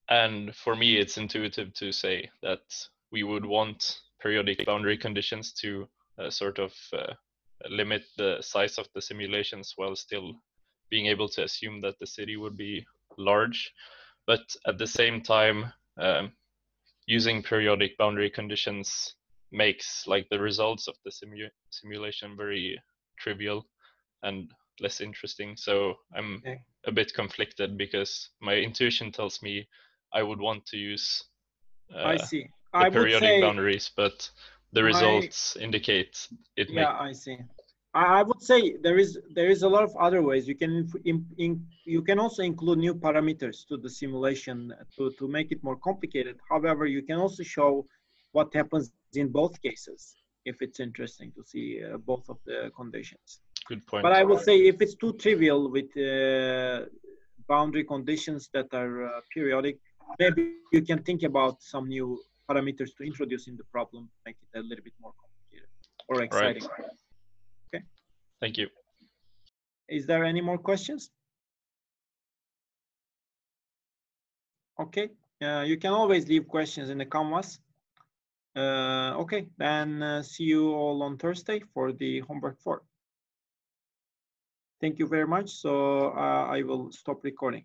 and for me it's intuitive to say that we would want periodic boundary conditions to uh, sort of uh, limit the size of the simulations while still being able to assume that the city would be large. But at the same time, um, using periodic boundary conditions makes like the results of the simu simulation very trivial and less interesting. So I'm okay. a bit conflicted because my intuition tells me I would want to use uh, I see. the I periodic say, boundaries, but the results indicate it. Yeah, I see. I would say there is there is a lot of other ways you can in, in, you can also include new parameters to the simulation to, to make it more complicated. However, you can also show what happens in both cases if it's interesting to see uh, both of the conditions. Good point. But I would say if it's too trivial with uh, boundary conditions that are uh, periodic, maybe you can think about some new parameters to introduce in the problem, make it a little bit more complicated or exciting. Right. Thank you. Is there any more questions? Okay, uh, you can always leave questions in the canvas. Uh, okay, then uh, see you all on Thursday for the homework four. Thank you very much. So uh, I will stop recording.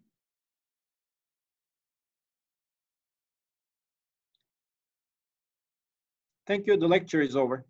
Thank you. The lecture is over.